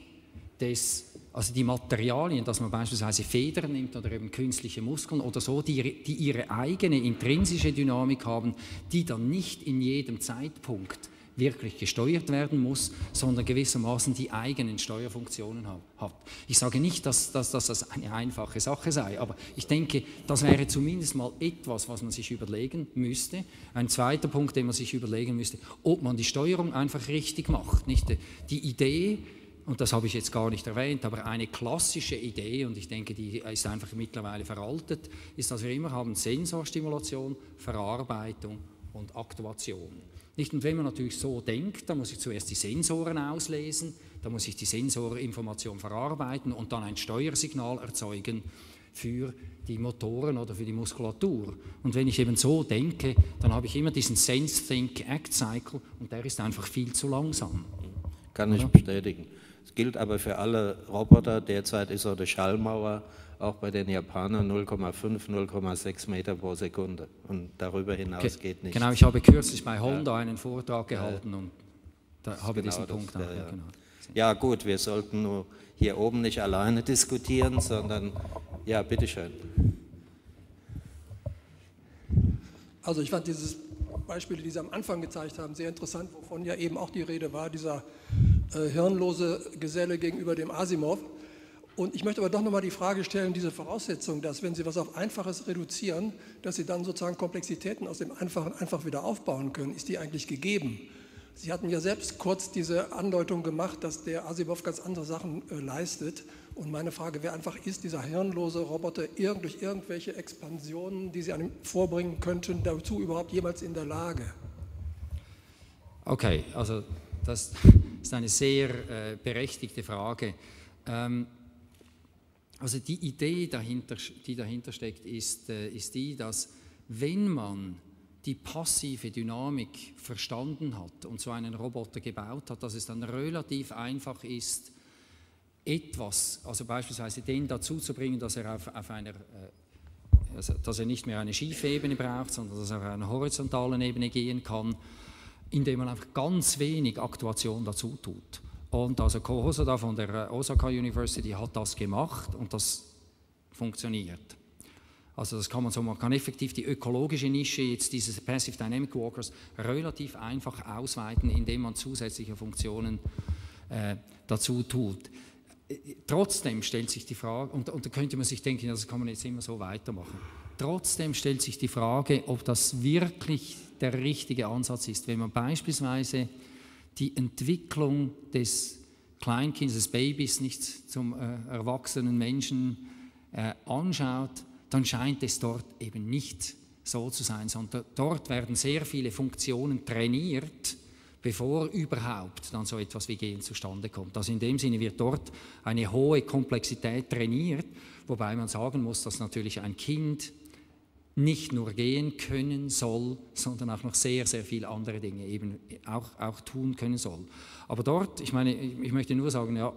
[SPEAKER 3] des also die Materialien, dass man beispielsweise Federn nimmt oder eben künstliche Muskeln oder so, die, die ihre eigene intrinsische Dynamik haben, die dann nicht in jedem Zeitpunkt wirklich gesteuert werden muss, sondern gewissermaßen die eigenen Steuerfunktionen hat. Ich sage nicht, dass, dass, dass, das eine einfache Sache sei, aber ich denke, das wäre zumindest mal etwas, was man sich überlegen müsste. Ein zweiter Punkt, den man sich überlegen müsste, ob man die Steuerung einfach richtig macht. Nicht? Die Idee, und das habe ich jetzt gar nicht erwähnt, aber eine klassische Idee, und ich denke, die ist einfach mittlerweile veraltet, ist, dass wir immer haben Sensorstimulation, Verarbeitung und Aktuation. Nicht? Und wenn man natürlich so denkt, dann muss ich zuerst die Sensoren auslesen, dann muss ich die Sensorinformation verarbeiten und dann ein Steuersignal erzeugen für die Motoren oder für die Muskulatur. Und wenn ich eben so denke, dann habe ich immer diesen Sense-Think-Act-Cycle und der ist einfach viel zu langsam.
[SPEAKER 2] Kann ich bestätigen. Es gilt aber für alle Roboter. Derzeit ist so eine Schallmauer auch bei den Japanern 0,5, 0,6 Meter pro Sekunde. Und darüber hinaus okay. geht nichts.
[SPEAKER 3] Genau, ich habe kürzlich bei Honda ja. einen Vortrag gehalten ja. und da habe ich genau diesen Punkt
[SPEAKER 2] das. Ja, genau. ja, gut, wir sollten nur hier oben nicht alleine diskutieren, sondern, ja, bitteschön.
[SPEAKER 6] Also ich fand dieses Beispiel, die Sie am Anfang gezeigt haben, sehr interessant, wovon ja eben auch die Rede war, dieser äh, hirnlose Geselle gegenüber dem Asimov. Und ich möchte aber doch nochmal die Frage stellen, diese Voraussetzung, dass wenn Sie was auf Einfaches reduzieren, dass Sie dann sozusagen Komplexitäten aus dem Einfachen einfach wieder aufbauen können, ist die eigentlich gegeben? Sie hatten ja selbst kurz diese Andeutung gemacht, dass der Asimov ganz andere Sachen äh, leistet. Und meine Frage wäre einfach, ist dieser hirnlose Roboter irgend, durch irgendwelche Expansionen, die Sie an vorbringen könnten, dazu überhaupt jemals in der Lage?
[SPEAKER 3] Okay, also das ist eine sehr äh, berechtigte Frage. Ähm, also die Idee, dahinter, die dahinter steckt, ist, äh, ist die, dass wenn man die passive Dynamik verstanden hat und so einen Roboter gebaut hat, dass es dann relativ einfach ist, etwas, also beispielsweise den dazu zu bringen, dass er auf, auf einer, äh, also dass er nicht mehr eine schiefe Ebene braucht, sondern dass er auf einer horizontalen Ebene gehen kann, indem man einfach ganz wenig Aktuation dazu tut. Und also Ko Hosoda von der Osaka University hat das gemacht und das funktioniert. Also das kann man so, man kann effektiv die ökologische Nische jetzt dieses Passive Dynamic Walkers relativ einfach ausweiten, indem man zusätzliche Funktionen äh, dazu tut. Trotzdem stellt sich die Frage, und, und da könnte man sich denken, das kann man jetzt immer so weitermachen. Trotzdem stellt sich die Frage, ob das wirklich der richtige Ansatz ist, wenn man beispielsweise die Entwicklung des Kleinkinds, des Babys, nicht zum äh, erwachsenen Menschen äh, anschaut, dann scheint es dort eben nicht so zu sein, sondern dort werden sehr viele Funktionen trainiert, bevor überhaupt dann so etwas wie Gehen zustande kommt. Also in dem Sinne wird dort eine hohe Komplexität trainiert, wobei man sagen muss, dass natürlich ein Kind nicht nur gehen können soll, sondern auch noch sehr, sehr viele andere Dinge eben auch, auch tun können soll. Aber dort, ich meine, ich möchte nur sagen, ja,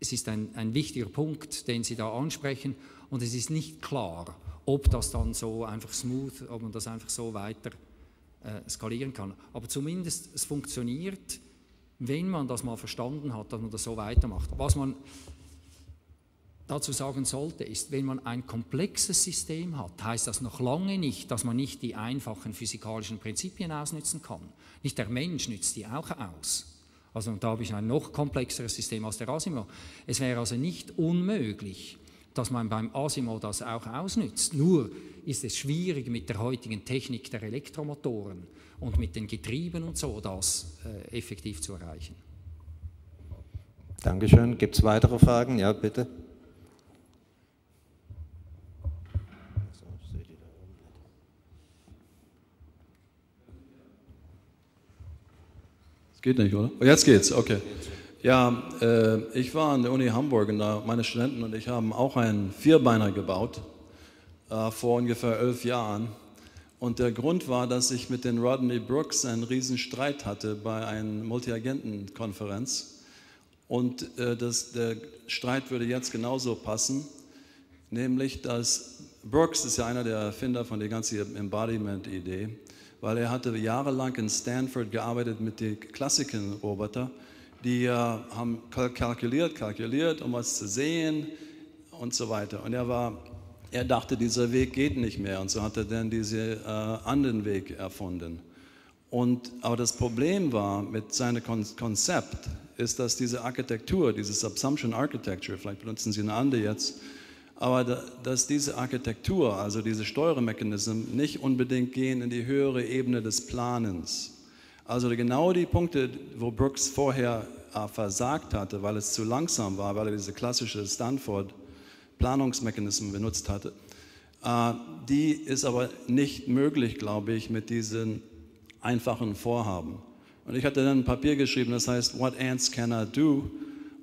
[SPEAKER 3] es ist ein, ein wichtiger Punkt, den Sie da ansprechen und es ist nicht klar, ob das dann so einfach smooth, ob man das einfach so weiter äh, skalieren kann. Aber zumindest es funktioniert, wenn man das mal verstanden hat, dass man das so weitermacht. Was man dazu sagen sollte, ist, wenn man ein komplexes System hat, heißt das noch lange nicht, dass man nicht die einfachen physikalischen Prinzipien ausnützen kann. Nicht der Mensch nützt die auch aus. Also und da habe ich ein noch komplexeres System als der Asimov. Es wäre also nicht unmöglich, dass man beim Asimov das auch ausnützt. Nur ist es schwierig mit der heutigen Technik der Elektromotoren und mit den Getrieben und so, das äh, effektiv zu erreichen.
[SPEAKER 2] Dankeschön. Gibt es weitere Fragen? Ja, bitte.
[SPEAKER 7] Geht nicht, oder? Oh, jetzt geht's, okay. Ja, äh, ich war an der Uni Hamburg und da meine Studenten und ich haben auch einen Vierbeiner gebaut äh, vor ungefähr elf Jahren. Und der Grund war, dass ich mit den Rodney Brooks einen riesen Streit hatte bei einer Multiagentenkonferenz. Und äh, das, der Streit würde jetzt genauso passen, nämlich dass Brooks ist ja einer der Erfinder von der ganzen Embodiment-Idee weil er hatte jahrelang in Stanford gearbeitet mit den Klassiken-Roboter. Die äh, haben kalkuliert, kalkuliert, um was zu sehen und so weiter. Und er war, er dachte, dieser Weg geht nicht mehr. Und so hat er dann diesen äh, anderen Weg erfunden. Und, aber das Problem war mit seinem Kon Konzept, ist, dass diese Architektur, diese Subsumption Architecture, vielleicht benutzen Sie eine andere jetzt, aber dass diese Architektur, also diese Steuermechanismen, nicht unbedingt gehen in die höhere Ebene des Planens. Also genau die Punkte, wo Brooks vorher äh, versagt hatte, weil es zu langsam war, weil er diese klassische Stanford-Planungsmechanismen benutzt hatte, äh, die ist aber nicht möglich, glaube ich, mit diesen einfachen Vorhaben. Und ich hatte dann ein Papier geschrieben, das heißt What Ants Cannot Do,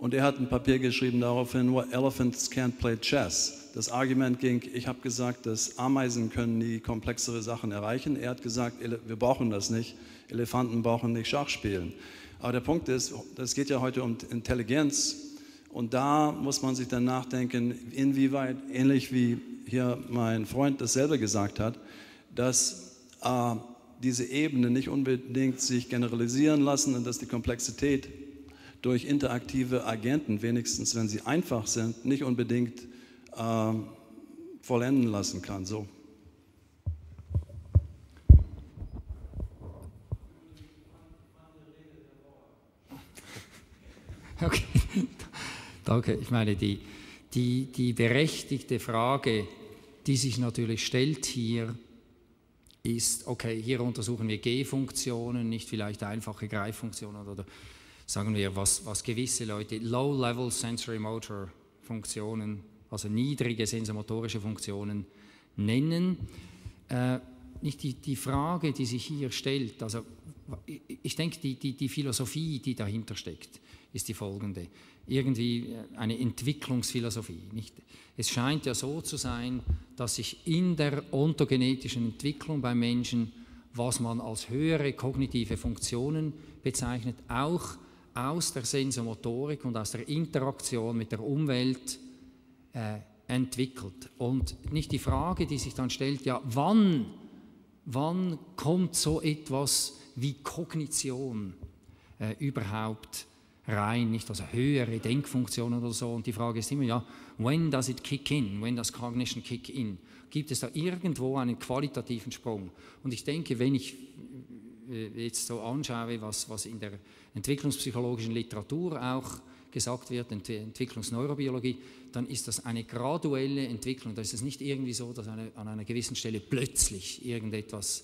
[SPEAKER 7] und er hat ein Papier geschrieben daraufhin, elephants can't play chess. Das Argument ging, ich habe gesagt, dass Ameisen können nie komplexere Sachen erreichen. Er hat gesagt, wir brauchen das nicht. Elefanten brauchen nicht Schach spielen. Aber der Punkt ist, das geht ja heute um Intelligenz. Und da muss man sich dann nachdenken, inwieweit, ähnlich wie hier mein Freund dasselbe gesagt hat, dass äh, diese Ebenen nicht unbedingt sich generalisieren lassen und dass die Komplexität durch interaktive Agenten, wenigstens wenn sie einfach sind, nicht unbedingt äh, vollenden lassen kann. So.
[SPEAKER 3] Okay, danke. Ich meine, die, die, die berechtigte Frage, die sich natürlich stellt hier, ist, okay, hier untersuchen wir G-Funktionen, nicht vielleicht einfache Greiffunktionen oder sagen wir, was, was gewisse Leute Low-Level Sensory Motor Funktionen, also niedrige sensomotorische Funktionen nennen. Äh, nicht die, die Frage, die sich hier stellt, also ich denke, die, die, die Philosophie, die dahinter steckt, ist die folgende. Irgendwie eine Entwicklungsphilosophie. Nicht? Es scheint ja so zu sein, dass sich in der ontogenetischen Entwicklung beim Menschen, was man als höhere kognitive Funktionen bezeichnet, auch aus der Sensomotorik und aus der Interaktion mit der Umwelt äh, entwickelt. Und nicht die Frage, die sich dann stellt, ja, wann, wann kommt so etwas wie Kognition äh, überhaupt rein, nicht also höhere Denkfunktionen oder so. Und die Frage ist immer, ja, when does it kick in? When does cognition kick in? Gibt es da irgendwo einen qualitativen Sprung? Und ich denke, wenn ich äh, jetzt so anschaue, was, was in der entwicklungspsychologischen Literatur auch gesagt wird, Entwicklungsneurobiologie, dann ist das eine graduelle Entwicklung. Da ist es nicht irgendwie so, dass eine, an einer gewissen Stelle plötzlich irgendetwas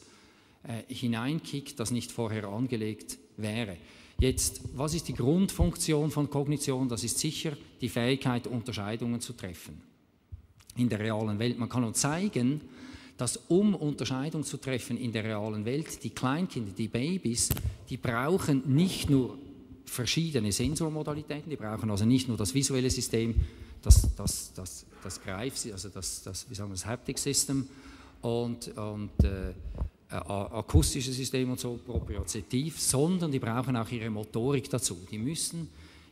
[SPEAKER 3] äh, hineinkickt, das nicht vorher angelegt wäre. Jetzt, was ist die Grundfunktion von Kognition? Das ist sicher die Fähigkeit, Unterscheidungen zu treffen in der realen Welt. Man kann uns zeigen, dass um Unterscheidung zu treffen in der realen Welt, die Kleinkinder, die Babys, die brauchen nicht nur verschiedene Sensormodalitäten, die brauchen also nicht nur das visuelle System, das, das, das, das Greif, also das, das, wie sagen wir, das Haptic System und, und äh, akustische System und so propriozeptiv, sondern die brauchen auch ihre Motorik dazu. Die müssen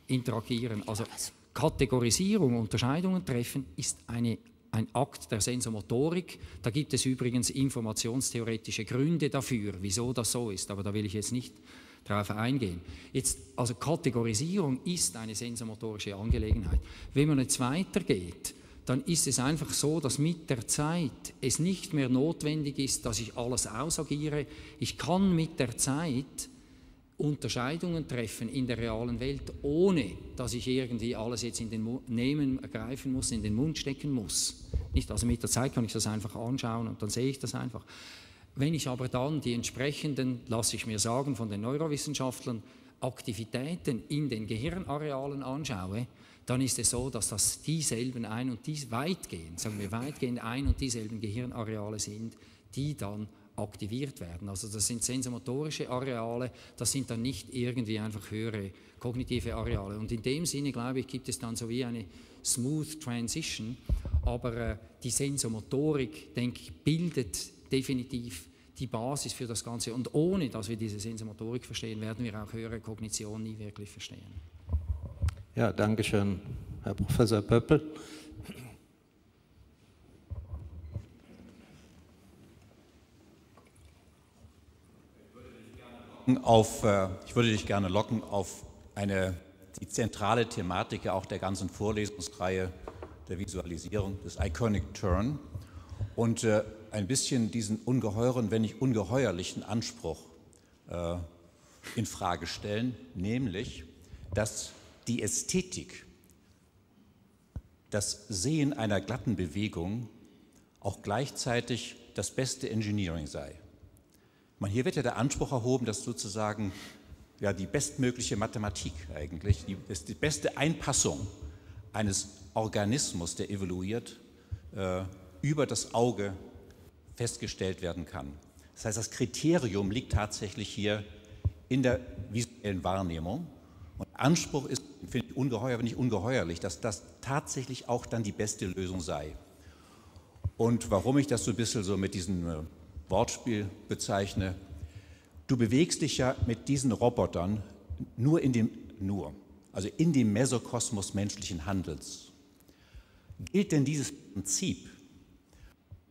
[SPEAKER 3] interagieren. Also Kategorisierung, Unterscheidungen treffen ist eine, ein Akt der Sensomotorik. Da gibt es übrigens informationstheoretische Gründe dafür, wieso das so ist, aber da will ich jetzt nicht darauf eingehen. Jetzt, also Kategorisierung ist eine sensomotorische Angelegenheit. Wenn man jetzt weitergeht, dann ist es einfach so, dass mit der Zeit es nicht mehr notwendig ist, dass ich alles ausagiere. Ich kann mit der Zeit Unterscheidungen treffen in der realen Welt, ohne dass ich irgendwie alles jetzt in den Mund nehmen, ergreifen muss, in den Mund stecken muss. Nicht, also mit der Zeit kann ich das einfach anschauen und dann sehe ich das einfach. Wenn ich aber dann die entsprechenden, lasse ich mir sagen von den Neurowissenschaftlern, Aktivitäten in den Gehirnarealen anschaue, dann ist es so, dass das dieselben ein und dies weitgehend, sagen wir weitgehend ein und dieselben Gehirnareale sind, die dann aktiviert werden. Also das sind sensomotorische Areale, das sind dann nicht irgendwie einfach höhere kognitive Areale. Und in dem Sinne, glaube ich, gibt es dann so wie eine smooth Transition, aber äh, die Sensomotorik, denke ich, bildet definitiv die Basis für das Ganze. Und ohne dass wir diese Sensomotorik verstehen, werden wir auch höhere Kognition nie wirklich verstehen.
[SPEAKER 2] Ja, danke schön, Herr Professor Pöppel.
[SPEAKER 8] Auf, äh, ich würde dich gerne locken auf eine, die zentrale Thematik auch der ganzen Vorlesungsreihe der Visualisierung des Iconic Turn und äh, ein bisschen diesen ungeheuren, wenn nicht ungeheuerlichen Anspruch äh, in Frage stellen, nämlich, dass die Ästhetik, das Sehen einer glatten Bewegung auch gleichzeitig das beste Engineering sei. Man, hier wird ja der Anspruch erhoben, dass sozusagen ja, die bestmögliche Mathematik eigentlich, die, die beste Einpassung eines Organismus, der evoluiert, äh, über das Auge festgestellt werden kann. Das heißt, das Kriterium liegt tatsächlich hier in der visuellen Wahrnehmung. Und Anspruch ist, finde ich ungeheuer, nicht ungeheuerlich, dass das tatsächlich auch dann die beste Lösung sei. Und warum ich das so ein bisschen so mit diesem äh, Wortspiel bezeichne, du bewegst dich ja mit diesen Robotern nur in dem, nur, also in dem Mesokosmos menschlichen Handels. Gilt denn dieses Prinzip,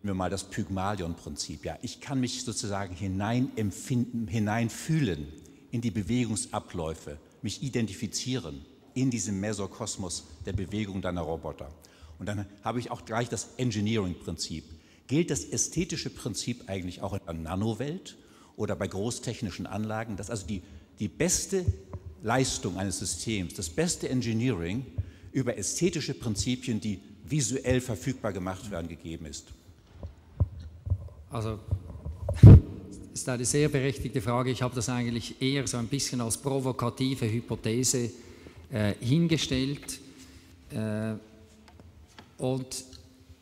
[SPEAKER 8] nehmen wir mal das Pygmalion-Prinzip, ja, ich kann mich sozusagen hineinempfinden, hineinfühlen in die Bewegungsabläufe mich identifizieren in diesem Mesokosmos der Bewegung deiner Roboter. Und dann habe ich auch gleich das Engineering-Prinzip. Gilt das ästhetische Prinzip eigentlich auch in der Nanowelt oder bei großtechnischen Anlagen, dass also die, die beste Leistung eines Systems, das beste Engineering über ästhetische Prinzipien, die visuell verfügbar gemacht werden, gegeben ist?
[SPEAKER 3] Also ist eine sehr berechtigte Frage. Ich habe das eigentlich eher so ein bisschen als provokative Hypothese äh, hingestellt. Äh, und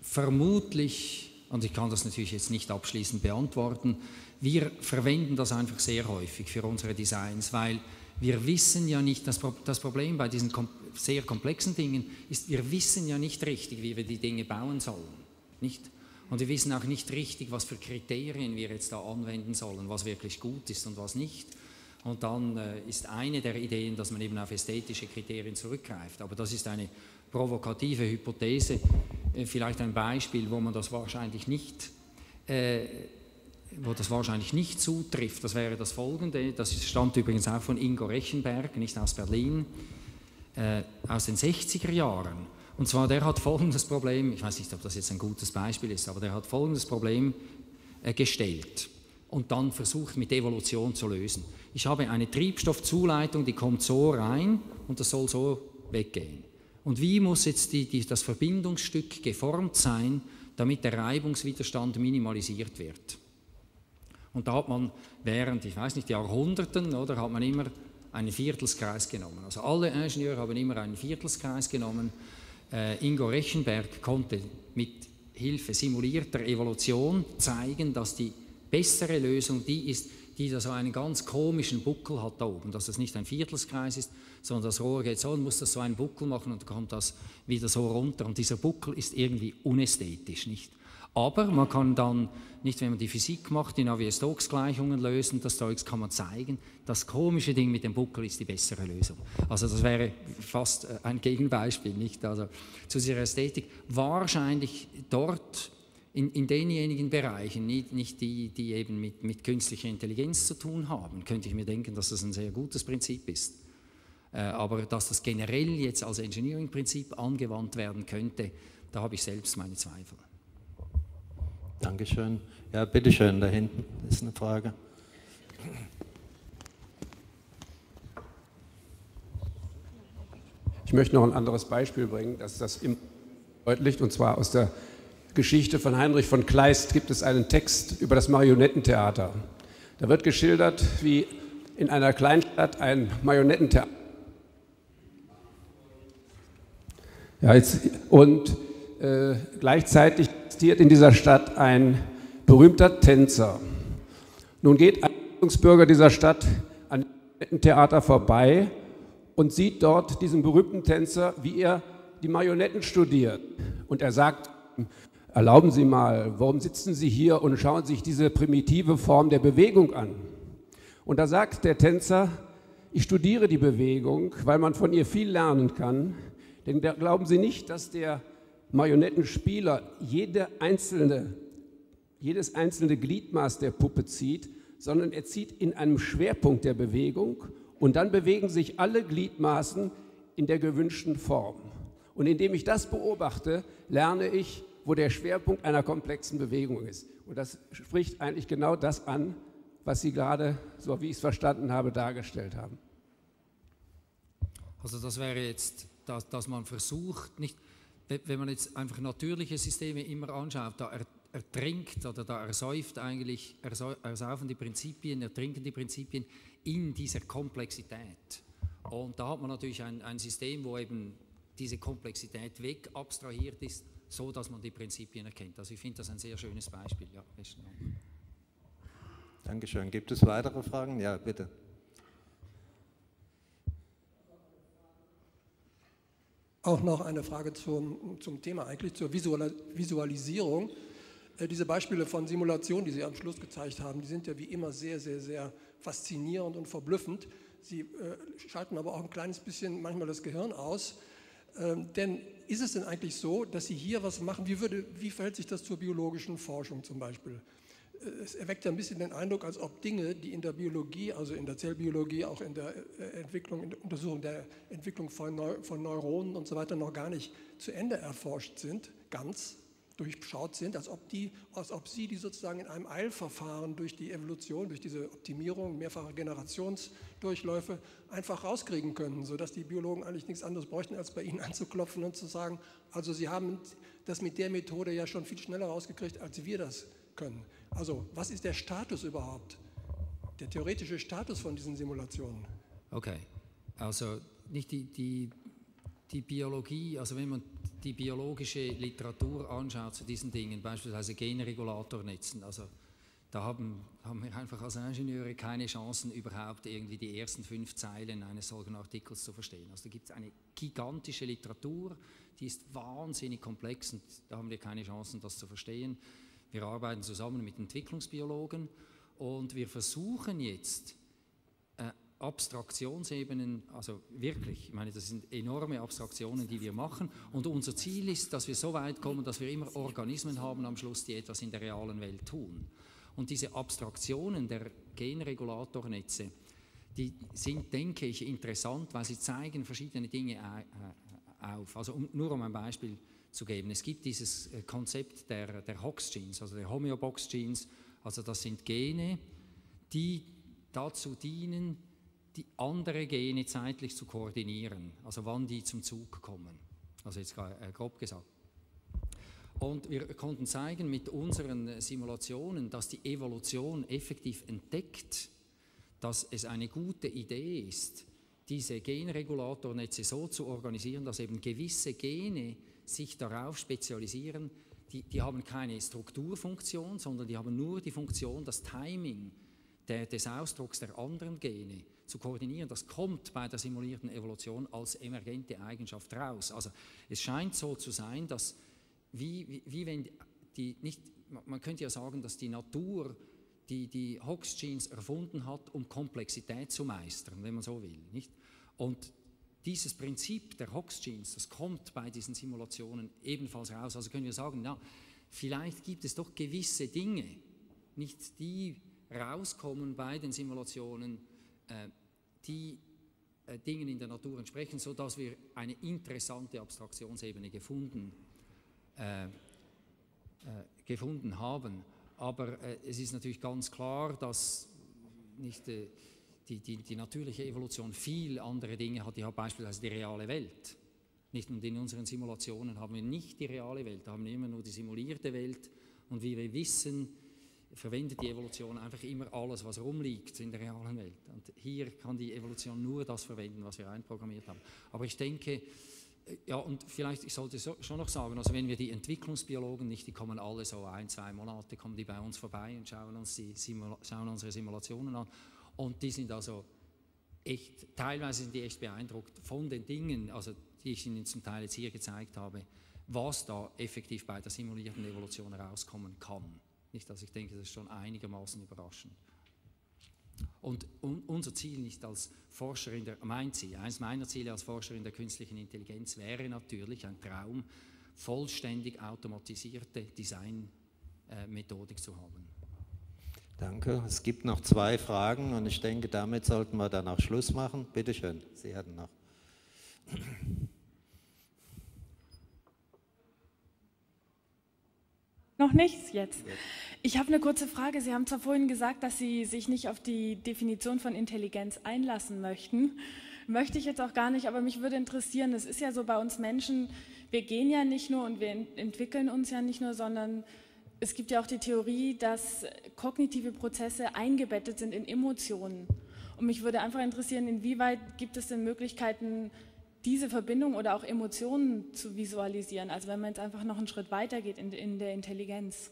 [SPEAKER 3] vermutlich, und ich kann das natürlich jetzt nicht abschließend beantworten, wir verwenden das einfach sehr häufig für unsere Designs, weil wir wissen ja nicht, das, das Problem bei diesen kom sehr komplexen Dingen ist, wir wissen ja nicht richtig, wie wir die Dinge bauen sollen. Nicht? Und wir wissen auch nicht richtig, was für Kriterien wir jetzt da anwenden sollen, was wirklich gut ist und was nicht. Und dann äh, ist eine der Ideen, dass man eben auf ästhetische Kriterien zurückgreift. Aber das ist eine provokative Hypothese, äh, vielleicht ein Beispiel, wo man das wahrscheinlich nicht, äh, wo das wahrscheinlich nicht zutrifft. Das wäre das folgende, das stammt übrigens auch von Ingo Rechenberg, nicht aus Berlin, äh, aus den 60er Jahren. Und zwar, der hat folgendes Problem, ich weiß nicht, ob das jetzt ein gutes Beispiel ist, aber der hat folgendes Problem äh, gestellt und dann versucht mit Evolution zu lösen ich habe eine Triebstoffzuleitung, die kommt so rein und das soll so weggehen. Und wie muss jetzt die, die, das Verbindungsstück geformt sein, damit der Reibungswiderstand minimalisiert wird? Und da hat man während, ich weiß nicht, Jahrhunderten, oder, hat man immer einen Viertelskreis genommen. Also alle Ingenieure haben immer einen Viertelskreis genommen. Äh, Ingo Rechenberg konnte mit Hilfe simulierter Evolution zeigen, dass die bessere Lösung die ist, die da so einen ganz komischen Buckel hat da oben, dass das nicht ein Viertelskreis ist, sondern das Rohr geht so und muss das so einen Buckel machen und kommt das wieder so runter. Und dieser Buckel ist irgendwie unästhetisch, nicht? Aber man kann dann, nicht wenn man die Physik macht, die Navier-Stokes-Gleichungen lösen, das Zeugs kann man zeigen. Das komische Ding mit dem Buckel ist die bessere Lösung. Also das wäre fast äh, ein Gegenbeispiel, nicht? Also zu dieser Ästhetik. Wahrscheinlich dort in, in denjenigen Bereichen, nicht, nicht die, die eben mit, mit künstlicher Intelligenz zu tun haben, könnte ich mir denken, dass das ein sehr gutes Prinzip ist. Äh, aber dass das generell jetzt als Engineering-Prinzip angewandt werden könnte, da habe ich selbst meine Zweifel.
[SPEAKER 2] Dankeschön. Ja, bitteschön, da hinten ist eine Frage.
[SPEAKER 9] Ich möchte noch ein anderes Beispiel bringen, dass das im deutlich, und zwar aus der Geschichte von Heinrich von Kleist gibt es einen Text über das Marionettentheater. Da wird geschildert, wie in einer Kleinstadt ein Marionettentheater. Ja, jetzt, und äh, gleichzeitig existiert in dieser Stadt ein berühmter Tänzer. Nun geht ein Bürger dieser Stadt an dem Theater vorbei und sieht dort diesen berühmten Tänzer, wie er die Marionetten studiert. Und er sagt, Erlauben Sie mal, warum sitzen Sie hier und schauen sich diese primitive Form der Bewegung an? Und da sagt der Tänzer, ich studiere die Bewegung, weil man von ihr viel lernen kann. Denn glauben Sie nicht, dass der Marionettenspieler jede einzelne, jedes einzelne Gliedmaß der Puppe zieht, sondern er zieht in einem Schwerpunkt der Bewegung und dann bewegen sich alle Gliedmaßen in der gewünschten Form. Und indem ich das beobachte, lerne ich, wo der Schwerpunkt einer komplexen Bewegung ist. Und das spricht eigentlich genau das an, was Sie gerade, so wie ich es verstanden habe, dargestellt haben.
[SPEAKER 3] Also das wäre jetzt, dass, dass man versucht, nicht, wenn man jetzt einfach natürliche Systeme immer anschaut, da ertrinkt oder da ersäuft eigentlich, ersaufen die Prinzipien, ertrinken die Prinzipien in dieser Komplexität. Und da hat man natürlich ein, ein System, wo eben diese Komplexität weg abstrahiert ist so dass man die Prinzipien erkennt. Also ich finde das ein sehr schönes Beispiel. Ja, besten Dank.
[SPEAKER 2] Dankeschön. Gibt es weitere Fragen? Ja, bitte.
[SPEAKER 6] Auch noch eine Frage zum, zum Thema eigentlich, zur Visualisierung. Äh, diese Beispiele von Simulation, die Sie am Schluss gezeigt haben, die sind ja wie immer sehr, sehr, sehr faszinierend und verblüffend. Sie äh, schalten aber auch ein kleines bisschen manchmal das Gehirn aus. Ähm, denn ist es denn eigentlich so, dass Sie hier was machen? Wie, würde, wie verhält sich das zur biologischen Forschung zum Beispiel? Äh, es erweckt ja ein bisschen den Eindruck, als ob Dinge, die in der Biologie, also in der Zellbiologie, auch in der äh, Entwicklung, in der Untersuchung der Entwicklung von, Neu von Neuronen und so weiter noch gar nicht zu Ende erforscht sind, ganz, durchschaut sind, als ob, die, als ob sie die sozusagen in einem Eilverfahren durch die Evolution, durch diese Optimierung, mehrfache Generationsdurchläufe einfach rauskriegen können, sodass die Biologen eigentlich nichts anderes bräuchten, als bei ihnen anzuklopfen und zu sagen, also sie haben das mit der Methode ja schon viel schneller rausgekriegt, als wir das können. Also was ist der Status überhaupt, der theoretische Status von diesen Simulationen?
[SPEAKER 3] Okay, also nicht die, die, die Biologie, also wenn man die biologische Literatur anschaut zu diesen Dingen, beispielsweise Genregulatornetzen, also da haben, haben wir einfach als Ingenieure keine Chancen, überhaupt irgendwie die ersten fünf Zeilen eines solchen Artikels zu verstehen. Also da gibt es eine gigantische Literatur, die ist wahnsinnig komplex und da haben wir keine Chancen, das zu verstehen. Wir arbeiten zusammen mit Entwicklungsbiologen und wir versuchen jetzt, Abstraktionsebenen, also wirklich, ich meine, das sind enorme Abstraktionen, die wir machen. Und unser Ziel ist, dass wir so weit kommen, dass wir immer Organismen haben am Schluss, die etwas in der realen Welt tun. Und diese Abstraktionen der Genregulatornetze, die sind, denke ich, interessant, weil sie zeigen verschiedene Dinge äh, auf. Also um, nur um ein Beispiel zu geben. Es gibt dieses äh, Konzept der, der Hox-Genes, also der Homeobox-Genes. Also das sind Gene, die dazu dienen, die andere Gene zeitlich zu koordinieren, also wann die zum Zug kommen. Also jetzt äh, grob gesagt. Und wir konnten zeigen mit unseren Simulationen, dass die Evolution effektiv entdeckt, dass es eine gute Idee ist, diese Genregulatornetze so zu organisieren, dass eben gewisse Gene sich darauf spezialisieren, die, die haben keine Strukturfunktion, sondern die haben nur die Funktion, das Timing der, des Ausdrucks der anderen Gene zu koordinieren. Das kommt bei der simulierten Evolution als emergente Eigenschaft raus. Also es scheint so zu sein, dass wie, wie, wie wenn die nicht, man könnte ja sagen, dass die Natur die, die Hox-Genes erfunden hat, um Komplexität zu meistern, wenn man so will. Nicht? Und dieses Prinzip der Hox-Genes, das kommt bei diesen Simulationen ebenfalls raus. Also können wir sagen, na, vielleicht gibt es doch gewisse Dinge, nicht die rauskommen bei den Simulationen, äh, die äh, Dingen in der Natur entsprechen, sodass wir eine interessante Abstraktionsebene gefunden äh, äh, gefunden haben. Aber äh, es ist natürlich ganz klar, dass nicht äh, die, die, die, natürliche Evolution viel andere Dinge hat. Die hat beispielsweise die reale Welt. Nicht und in unseren Simulationen haben wir nicht die reale Welt, da haben wir immer nur die simulierte Welt. Und wie wir wissen, verwendet die Evolution einfach immer alles, was rumliegt in der realen Welt. Und hier kann die Evolution nur das verwenden, was wir einprogrammiert haben. Aber ich denke, ja, und vielleicht, ich sollte so, schon noch sagen, also wenn wir die Entwicklungsbiologen nicht, die kommen alle so ein, zwei Monate, kommen die bei uns vorbei und schauen uns die schauen unsere Simulationen an. Und die sind also echt, teilweise sind die echt beeindruckt von den Dingen, also die ich Ihnen zum Teil jetzt hier gezeigt habe, was da effektiv bei der simulierten Evolution herauskommen kann. Nicht, dass ich denke, das ist schon einigermaßen überraschend. Und unser Ziel nicht als Forscher in der, mein Ziel, eines meiner Ziele als Forscher in der künstlichen Intelligenz wäre natürlich ein Traum, vollständig automatisierte Designmethodik zu haben.
[SPEAKER 2] Danke. Es gibt noch zwei Fragen und ich denke, damit sollten wir dann auch Schluss machen. Bitte schön, Sie hatten noch.
[SPEAKER 10] Noch nichts jetzt. Ich habe eine kurze Frage. Sie haben zwar vorhin gesagt, dass Sie sich nicht auf die Definition von Intelligenz einlassen möchten. Möchte ich jetzt auch gar nicht, aber mich würde interessieren, es ist ja so bei uns Menschen, wir gehen ja nicht nur und wir entwickeln uns ja nicht nur, sondern es gibt ja auch die Theorie, dass kognitive Prozesse eingebettet sind in Emotionen. Und mich würde einfach interessieren, inwieweit gibt es denn Möglichkeiten, diese Verbindung oder auch Emotionen zu visualisieren. Also wenn man jetzt einfach noch einen Schritt weiter geht in, in der Intelligenz.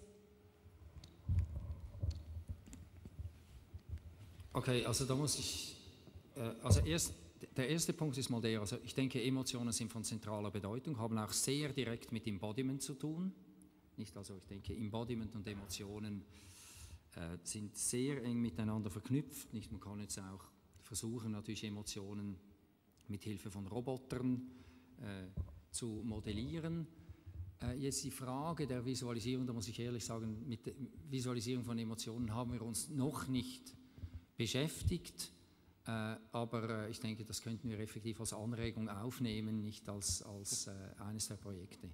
[SPEAKER 3] Okay, also da muss ich, äh, also erst, der erste Punkt ist mal der, also ich denke, Emotionen sind von zentraler Bedeutung, haben auch sehr direkt mit Embodiment zu tun. Nicht, also ich denke, Embodiment und Emotionen äh, sind sehr eng miteinander verknüpft. Nicht, man kann jetzt auch versuchen, natürlich Emotionen mit Hilfe von Robotern äh, zu modellieren. Äh, jetzt die Frage der Visualisierung, da muss ich ehrlich sagen, mit der Visualisierung von Emotionen haben wir uns noch nicht beschäftigt, äh, aber äh, ich denke, das könnten wir effektiv als Anregung aufnehmen, nicht als, als äh, eines der Projekte.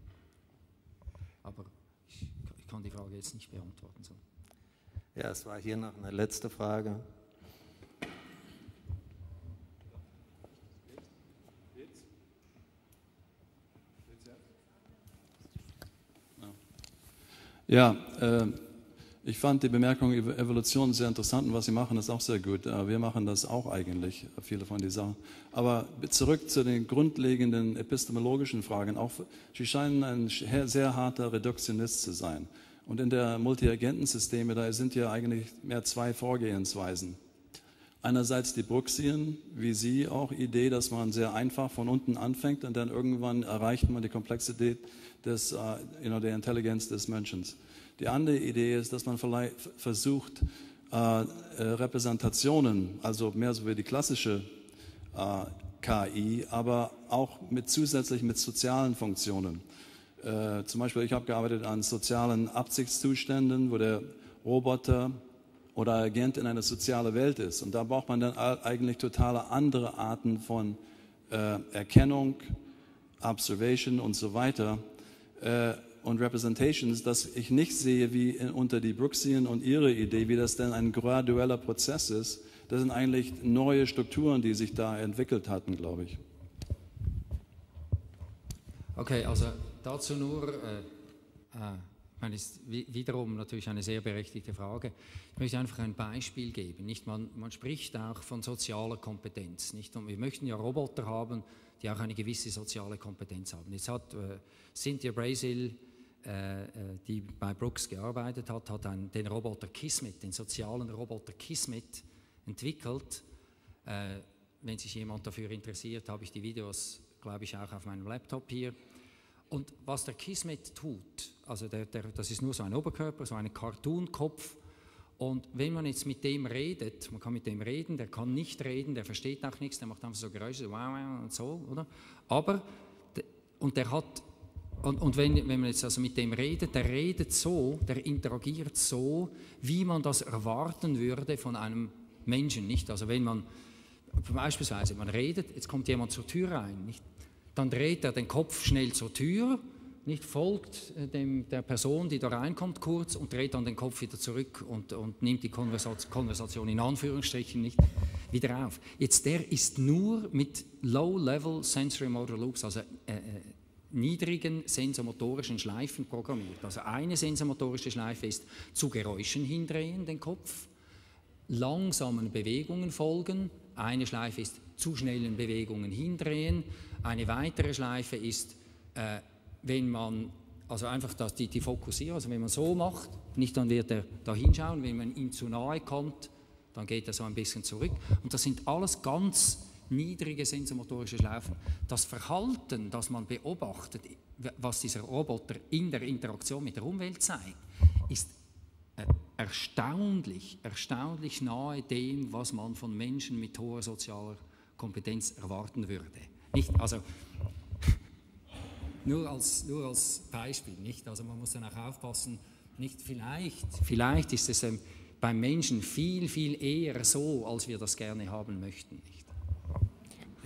[SPEAKER 3] Aber ich, ich, kann die Frage jetzt nicht beantworten. So.
[SPEAKER 2] Ja, es war hier noch eine letzte Frage.
[SPEAKER 7] Ja, äh, ich fand die Bemerkung über Evolution sehr interessant und was Sie machen, ist auch sehr gut. Äh, wir machen das auch eigentlich, viele von den Sachen. Aber zurück zu den grundlegenden epistemologischen Fragen. Auch, Sie scheinen ein sehr harter Reduktionist zu sein. Und in der Multiagentensysteme, da sind ja eigentlich mehr zwei Vorgehensweisen. Einerseits die Brooksien, wie Sie auch, Idee, dass man sehr einfach von unten anfängt und dann irgendwann erreicht man die Komplexität des, uh, you know, der Intelligenz des Menschen. Die andere Idee ist, dass man vielleicht versucht, uh, Repräsentationen, also mehr so wie die klassische uh, KI, aber auch mit zusätzlich mit sozialen Funktionen. zum Beispiel, ich habe gearbeitet an sozialen Absichtszuständen, wo der Roboter oder Agent in einer sozialen Welt ist. Und da braucht man dann eigentlich totale andere Arten von äh, Erkennung, Observation und so weiter äh, und Representations, dass ich nicht sehe, wie in, unter die Brooksien und ihre Idee, wie das denn ein gradueller Prozess ist. Das sind eigentlich neue Strukturen, die sich da entwickelt hatten, glaube ich.
[SPEAKER 3] Okay, also dazu nur. Äh, meine, ist wiederum natürlich eine sehr berechtigte Frage. Ich möchte einfach ein Beispiel geben. Nicht? Man, man spricht auch von sozialer Kompetenz. Nicht? Und wir möchten ja Roboter haben, die auch eine gewisse soziale Kompetenz haben. Jetzt hat äh, Cynthia Brazil, äh, äh, die bei Brooks gearbeitet hat, hat einen, den Roboter Kismet, den sozialen Roboter Kismet entwickelt. Äh, wenn sich jemand dafür interessiert, habe ich die Videos, glaube ich, auch auf meinem Laptop hier. Und was der Kismet tut, also der, der, das ist nur so ein Oberkörper, so ein Cartoon-Kopf. Und wenn man jetzt mit dem redet, man kann mit dem reden, der kann nicht reden, der versteht auch nichts, der macht einfach so Geräusche, wow, wow und so, oder? Aber, und der hat, und, und wenn, wenn man jetzt also mit dem redet, der redet so, der interagiert so, wie man das erwarten würde von einem Menschen, nicht? Also wenn man, beispielsweise, man redet, jetzt kommt jemand zur Tür rein, nicht? Dann dreht er den Kopf schnell zur Tür, nicht folgt äh, dem, der Person, die da reinkommt, kurz und dreht dann den Kopf wieder zurück und, und nimmt die Konversation in Anführungsstrichen nicht wieder auf. Jetzt der ist nur mit Low-Level Sensory Motor Loops, also äh, äh, niedrigen sensormotorischen Schleifen programmiert. Also eine sensormotorische Schleife ist zu Geräuschen hindrehen, den Kopf, langsamen Bewegungen folgen, eine Schleife ist zu schnellen Bewegungen hindrehen, eine weitere Schleife ist, äh, wenn man, also einfach das, die, die fokussieren, also wenn man so macht, nicht dann wird er da hinschauen, wenn man ihm zu nahe kommt, dann geht er so ein bisschen zurück. Und das sind alles ganz niedrige sensormotorische Schleifen. Das Verhalten, das man beobachtet, was dieser Roboter in der Interaktion mit der Umwelt zeigt, ist äh, erstaunlich, erstaunlich nahe dem, was man von Menschen mit hoher sozialer Kompetenz erwarten würde. Nicht, also nur als, nur als Beispiel, nicht? Also man muss dann auch aufpassen, nicht vielleicht, vielleicht ist es ähm, beim Menschen viel, viel eher so, als wir das gerne haben möchten. Nicht?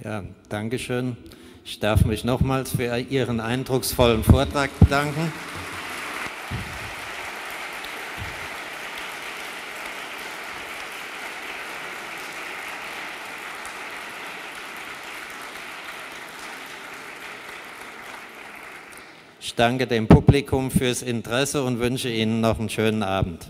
[SPEAKER 2] Ja, danke schön. Ich darf mich nochmals für Ihren eindrucksvollen Vortrag bedanken. Danke dem Publikum fürs Interesse und wünsche Ihnen noch einen schönen Abend.